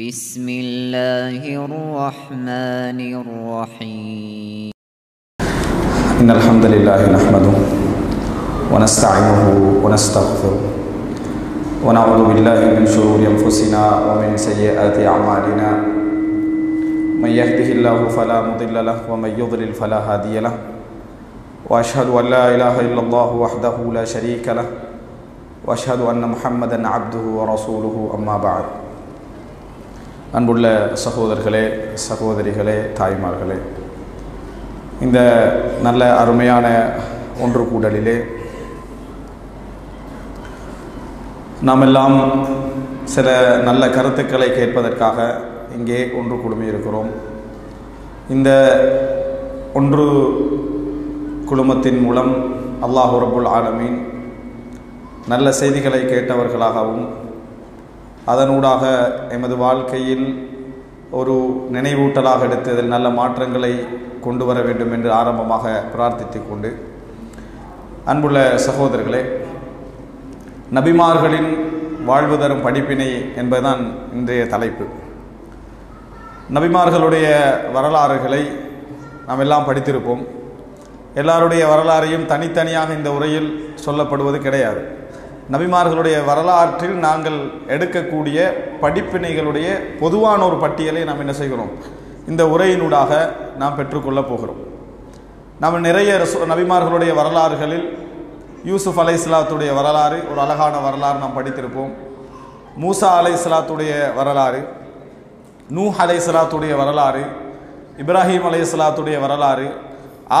بسم الله الرحمن الرحيم. إن الحمد لله نحمده ونستعينه ونستغفره ونعوذ بالله من شرور أنفسنا ومن سيئات أعمالنا. من يهده الله فلا مضل له ومن يضلل فلا هادي له. وأشهد أن لا إله إلا الله وحده لا شريك له. وأشهد أن محمدا عبده ورسوله أما بعد. அன்புள்ள சகோதரர்களே சகோதரிகளே தாய்மார்களே இந்த நல்ல அருமையான ஒன்று கூடலிலே நாம் எல்லாம் சில நல்ல கருத்துக்களை கேட்பதற்காக இங்கே ஒன்று குழுமி இருக்கிறோம் இந்த ஒன்று குழுமத்தின் மூலம் அல்லாஹு ரபுல் ஆலமீன் நல்ல செய்திகளை கேட்டவர்களாகவும் அதனூடாக எமது வாழ்க்கையில் ஒரு நினைவூட்டலாக எடுத்து அதில் நல்ல மாற்றங்களை கொண்டு வர வேண்டும் என்று ஆரம்பமாக பிரார்த்தித்துக் கொண்டு அன்புள்ள சகோதரர்களே நபிமார்களின் வாழ்வு தரும் படிப்பினை என்பதுதான் இன்றைய தலைப்பு. நபிமார்களுடைய வரலாறுகளை நாம் எல்லாம் படித்திருப்போம். எல்லாருடைய வரலாறையும் தனித்தனியாக இந்த உரையில் சொல்லப்படுவது கிடையாது. நபிமார்களுடைய வரலாற்றில் நாங்கள் எடுக்கக்கூடிய படிப்பினைகளுடைய பொதுவான ஒரு பட்டியலை நாம் என்ன செய்கிறோம்? இந்த உரையினூடாக நாம் பெற்றுக்கொள்ளப் போகிறோம். நாம் நிறைய நபிமார்களுடைய வரலாறுகளில் யூசுஃப் அலை இஸ்லாத்துடைய வரலாறு ஒரு அழகான வரலாறு நாம் படித்திருப்போம். மூசா அலை இஸ்லாத்துடைய வரலாறு நூ அலை இஸ்லாத்துடைய வரலாறு இப்ராஹிம் அலை இஸ்லாத்துடைய வரலாறு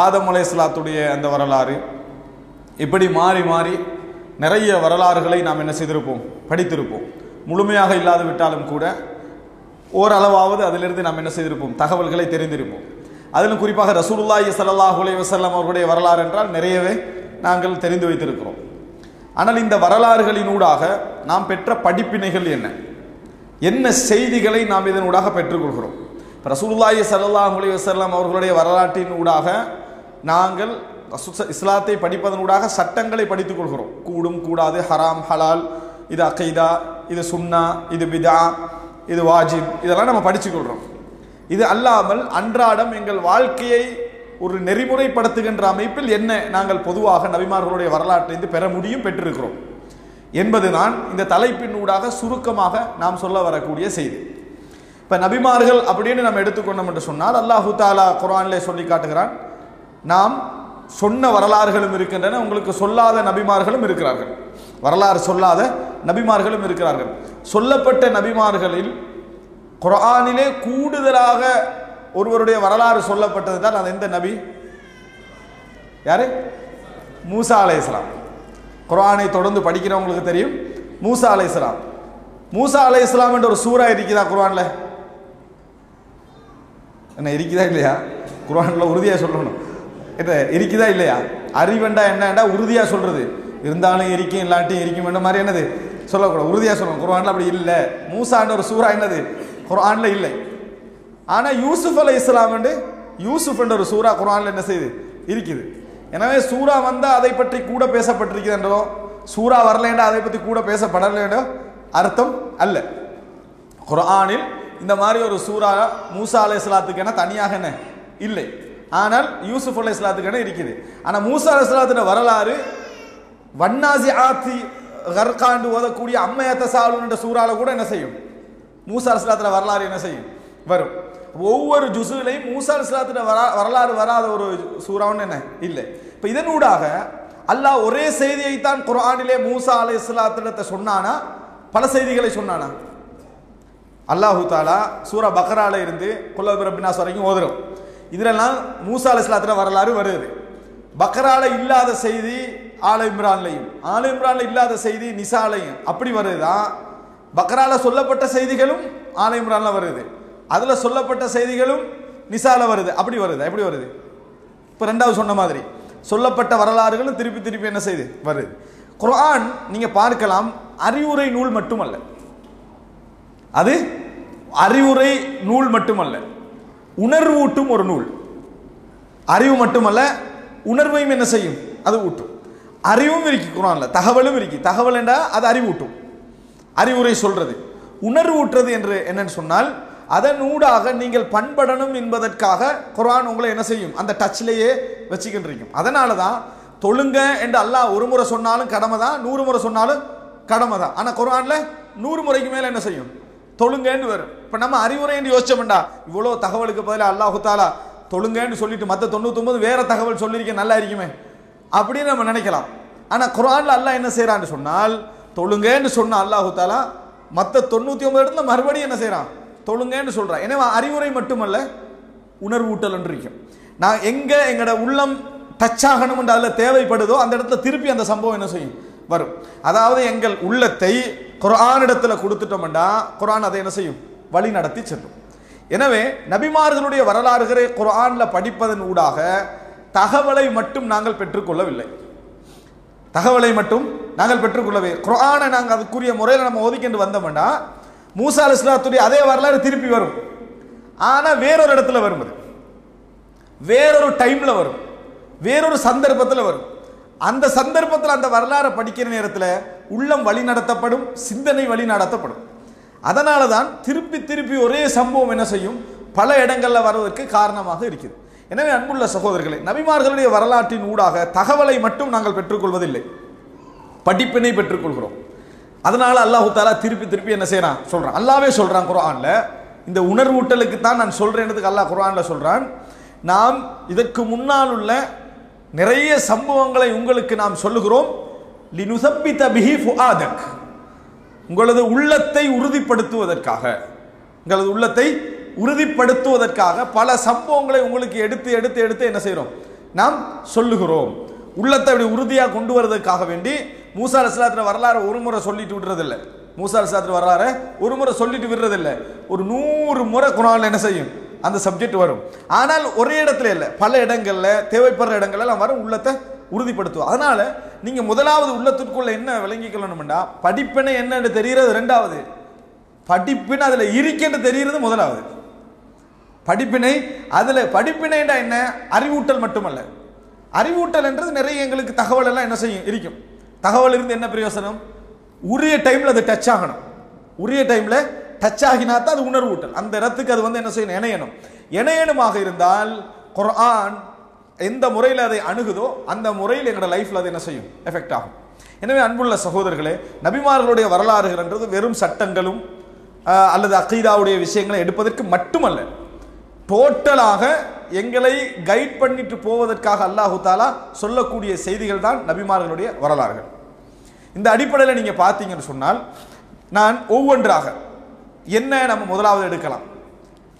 ஆதம் அலை இஸ்லாத்துடைய அந்த வரலாறு இப்படி மாறி மாறி நிறைய வரலாறுகளை நாம் என்ன செய்திருப்போம்? படித்திருப்போம். முழுமையாக இல்லாது விட்டாலும் கூட ஓரளவாவது அதிலிருந்து நாம் என்ன செய்திருப்போம்? தகவல்களை தெரிந்திருப்போம். அதிலும் குறிப்பாக ரசூலுல்லாஹி சல்லாஹ் அலைஹி வஸல்லம் அவர்களுடைய வரலாறு என்றால் நிறையவே நாங்கள் தெரிந்து வைத்திருக்கிறோம். ஆனால் இந்த வரலாறுகளினூடாக நாம் பெற்ற படிப்பினைகள் என்ன? என்ன செய்திகளை நாம் இதனூடாக பெற்றுக்கொள்கிறோம்? இப்ப ரசூலுல்லாஹி ஸல்லல்லாஹு அலைஹி அவர்களுடைய வரலாற்றின் ஊடாக நாங்கள் ரசூ- இஸ்லாத்தை படிப்பதனூடாக சட்டங்களை படித்துக் கொள்கிறோம் கூடும் கூடாது ஹராம் ஹலால் இது அகைதா இது சுன்னா இது பிதா இது வாஜிப் இதெல்லாம் நம்ம படிச்சுக்கொள்கிறோம். இது அல்லாமல் அன்றாடம் எங்கள் வாழ்க்கையை ஒரு நெறிமுறைப்படுத்துகின்ற அமைப்பில் என்ன நாங்கள் பொதுவாக நபிமார்களுடைய வரலாற்றிலிருந்து பெற முடியும் பெற்றிருக்கிறோம். என்பதுதான் இந்த தலைப்பினூடாக சுருக்கமாக நாம் சொல்ல வரக்கூடிய செய்தி. இப்போ நபிமார்கள் அப்படின்னு நம்ம எடுத்துக்கொண்டோம் என்று சொன்னால் அல்லாஹு தாலா குரானிலே சொல்லி காட்டுகிறான் நாம் சொன்ன வரலாறுகளும் இருக்கின்றன உங்களுக்கு சொல்லாத நபிமார்களும் இருக்கிறார்கள். வரலாறு சொல்லாத நபிமார்களும் இருக்கிறார்கள். சொல்லப்பட்ட நபிமார்களில் குரானிலே கூடுதலாக ஒருவருடைய வரலாறு சொல்லப்பட்டது தான் அது எந்த நபி? யாரு? மூசா அலேஸ்லாம் குரானை தொடர்ந்து படிக்கிறவங்களுக்கு தெரியும். மூசா அலைஹிஸ்ஸலாம் மூசா அலைஹிஸ்ஸலாம் என்ற ஒரு சூறா இருக்குதா குரானில் என்ன இருக்குதா இல்லையா? குர்ஆன்ல உறுதியாக சொல்லணும். இப்போ இருக்குதா இல்லையா? அறிவண்டா என்னண்டா உறுதியாக சொல்கிறது இருந்தாலும் இருக்கும் இல்லாட்டியும் இருக்கும் என்ற மாதிரி என்னது? சொல்லக்கூடாது. உறுதியாக சொல்லணும் குரானில் அப்படி இல்லை. மூசான்ற ஒரு சூறா என்னது? குரானில் இல்லை. ஆனால் யூசுஃப் அலை இஸ்லாம்ண்டு யூசுப் என்ற ஒரு சூறா குரானில் என்ன செய்யுது இருக்குது. எனவே சூறா வந்தால் அதை பற்றி கூட பேசப்பட்டிருக்குதுன்றதோ சூறா வரலேண்டா அதை பற்றி கூட பேசப்படலேண்டோ அர்த்தம் அல்ல. குரானில் இந்த மாதிரி ஒரு சூறா மூசா அலை இஸ்லாத்துக்கு என தனியாக என்ன? இல்லை. ஆனால் யூசுப் அலை இஸ்லாத்துக்கான இருக்குது. ஆனால் மூசா அலை இஸ்லாத்தின வரலாறு வன்னாசி ஆத்தி கற்காண்டு ஓதக்கூடிய அம்மையத்த சாலுன்ற என்ற சூறால கூட என்ன செய்யும்? மூசா அலிஸ்லாத்தின வரலாறு என்ன செய்யும்? வரும். ஒவ்வொரு ஜுசுலையும் மூசா அலிஸ்லாத்தின வரலாறு வராத ஒரு சூறான்னு என்ன? இல்லை. இப்போ இதனூடாக அல்லாஹ் ஒரே செய்தியை தான் குரானிலே மூசா அலை இஸ்லாத்திடத்தை சொன்னானா? பல செய்திகளை சொன்னானா? அல்லாஹு தாலா சூரா பக்ரால இருந்து குல்லபி ரப்பினாஸ் வரைக்கும் ஓதுறோம். இதெல்லாம் மூசா அலிஸ்லாத்துல வரலாறு வருது. பக்ரால இல்லாத செய்தி ஆல இம்ரான்லையும் ஆல இம்ரான்ல இல்லாத செய்தி நிசாலையும். அப்படி வருதுதான் பக்ரால சொல்லப்பட்ட செய்திகளும் ஆல இம்ரான்ல வருது. அதுல சொல்லப்பட்ட செய்திகளும் நிசால வருது. அப்படி வருது? எப்படி வருது? இப்போ ரெண்டாவது சொன்ன மாதிரி சொல்லப்பட்ட வரலாறுகளும் திருப்பி திருப்பி என்ன செய்து? வருது. குரான் நீங்க பார்க்கலாம் அறிவுரை நூல் மட்டுமல்ல. அது அறிவுரை நூல் மட்டுமல்ல. உணர்வூட்டும் ஒரு நூல். அறிவு மட்டுமல்ல உணர்வையும் என்ன செய்யும்? அது ஊட்டும். அறிவும் இருக்கு குரான்ல. தகவலும் இருக்கு. தகவல் என்றால் அது அறிவூட்டும். அறிவுரை சொல்றது. உணர்வூட்டுறது என்று என்னன்னு சொன்னால் அதன் ஊடாக நீங்கள் பண்படணும் என்பதற்காக குரான் உங்களை என்ன செய்யும்? அந்த டச்சிலேயே வச்சுக்கின்றிருக்கும். அதனால தான் தொழுங்க என்று அல்லாஹ் ஒரு முறை சொன்னாலும் கடமை தான் நூறு முறை சொன்னாலும் கடமை தான். ஆனால் குர்ஆன்ல நூறு முறைக்கு மேலே என்ன செய்யும்? தொழுங்கன்னு வரும். இப்போ நம்ம அறிவுரைன்னு யோசிச்சோம்டா இவ்வளோ தகவலுக்கு பதிலாக அல்லாஹு தாலா தொழுங்கன்னு சொல்லிட்டு மற்ற தொண்ணூத்தொம்பது வேற தகவல் சொல்லியிருக்க நல்லா இருக்குமே. அப்படின்னு நம்ம நினைக்கலாம். ஆனால் குரானில் அல்லாஹ் என்ன செய்கிறான்னு சொன்னால் தொழுங்கன்னு சொன்ன அல்லாஹு தாலா மற்ற தொண்ணூற்றி ஒன்பது இடத்துல மறுபடியும் என்ன செய்கிறான் தொழுங்கன்னு சொல்கிறான் எனவே அறிவுரை மட்டுமல்ல உணர்வூட்டல் என்று இருக்கும். நான் எங்கே எங்களோட உள்ளம் டச் ஆகணும்ன்ற அதில் தேவைப்படுதோ அந்த இடத்துல திருப்பி அந்த சம்பவம் என்ன செய்யும்? வரும். அதாவது எங்கள் உள்ளத்தை குர்ஆனிடத்துல கொடுத்துட்டோம்டா குரான் அதை என்ன செய்யும்? வழி நடத்தி செல்லும். எனவே நபிமார்களுடைய வரலாறுகளை குரானில் படிப்பதன் ஊடாக தகவலை மட்டும் நாங்கள் பெற்றுக்கொள்ளவில்லை. தகவலை மட்டும் நாங்கள் பெற்றுக்கொள்ளவே குரானை நாங்கள் அதுக்குரிய முறையில் நம்ம ஒதுக்கிட்டு வந்தோம்னா மூசா அலி இஸ்லாத்துடைய அதே வரலாறு திருப்பி வரும். ஆனால் வேறொரு இடத்துல வரும் அது. வேறொரு டைமில் வரும். வேறொரு சந்தர்ப்பத்தில் வரும். அந்த சந்தர்ப்பத்தில் அந்த வரலாறை படிக்கிற நேரத்தில் உள்ளம் வழி நடத்தப்படும் சிந்தனை வழி நடத்தப்படும் அதனால தான் திருப்பி திருப்பி ஒரே சம்பவம் என்ன செய்யும்? பல இடங்களில் வருவதற்கு காரணமாக இருக்குது. எனவே அன்புள்ள சகோதரர்களே நபிமார்களுடைய வரலாற்றின் ஊடாக தகவலை மட்டும் நாங்கள் பெற்றுக்கொள்வதில்லை. படிப்பினை பெற்றுக்கொள்கிறோம். அதனால் அல்லாஹு தாலா திருப்பி திருப்பி என்ன செய்யறான் சொல்கிறான் அல்லாவே சொல்கிறான் குரானில் இந்த உணர்வூட்டலுக்கு தான் நான் சொல்கிறேன்றதுக்கு அல்லாஹ் குரானில் சொல்கிறான் நாம் இதற்கு முன்னால் உள்ள நிறைய சம்பவங்களை உங்களுக்கு நாம் சொல்லுகிறோம். லினுசப்பித பிஹி ஃபுஆதக். உங்களது உள்ளத்தை உறுதிப்படுத்துவதற்காக உங்களது உள்ளத்தை உறுதிப்படுத்துவதற்காக பல சம்பவங்களை உங்களுக்கு எடுத்து எடுத்து எடுத்து என்ன செய்கிறோம்? நாம் சொல்லுகிறோம். உள்ளத்தை அப்படி உறுதியாக கொண்டு வரதுக்காக வேண்டி மூசா அலிஸ்லாத்திர வரலாறு ஒரு முறை சொல்லிட்டு விடுறதில்லை. மூசா அலிஸ்லாத்திர வரலாறு ஒரு முறை சொல்லிட்டு விடுறதில்லை. ஒரு நூறு முறை குணால் என்ன செய்யும்? அந்த சப்ஜெக்ட் வரும். ஆனால் ஒரே இடத்துல இல்லை. பல இடங்களில் தேவைப்படுற இடங்கள்லாம் வரும் உள்ளத்தை உறுதிப்படுத்துவோம் அதனால் நீங்கள் முதலாவது உள்ளத்திற்குள்ள என்ன விளங்கிக்கொள்ளணும்னா படிப்பினை என்னன்னு தெரிகிறது ரெண்டாவது படிப்பினை அதில் இருக்கின்ற தெரிகிறது முதலாவது. படிப்பினை அதில் படிப்பினைண்டா என்ன? அறிவூட்டல் மட்டுமல்ல. அறிவூட்டல் என்றது நிறைய எங்களுக்கு தகவல் எல்லாம் என்ன செய்யும்? இருக்கும். தகவல் இருந்து என்ன பிரயோசனம்? உரிய டைமில் அது டச் ஆகணும். உரிய டைமில் டச் ஆகினா தான் அது உணர்வூட்டல். அந்த இடத்துக்கு அது வந்து என்ன செய்யணும்? இணையணும். இணையணுமாக இருந்தால் குர்ஆன் எந்த முறையில் அதை அணுகுதோ அந்த முறையில் எங்களோட லைஃப்பில் அது என்ன செய்யும்? எஃபெக்ட் ஆகும். எனவே அன்புள்ள சகோதரர்களே நபிமார்களுடைய வரலாறுகள்ன்றது வெறும் சட்டங்களும் அல்லது அக்கீதாவுடைய விஷயங்களை எடுப்பதற்கு மட்டுமல்ல. டோட்டலாக எங்களை கைட் பண்ணிட்டு போவதற்காக அல்லாஹு தாலா சொல்லக்கூடிய செய்திகள் தான் நபிமார்களுடைய வரலாறுகள். இந்த அடிப்படையில் நீங்கள் பார்த்தீங்கன்னு சொன்னால் நான் ஒவ்வொன்றாக என்ன நம்ம முதலாவது எடுக்கலாம்?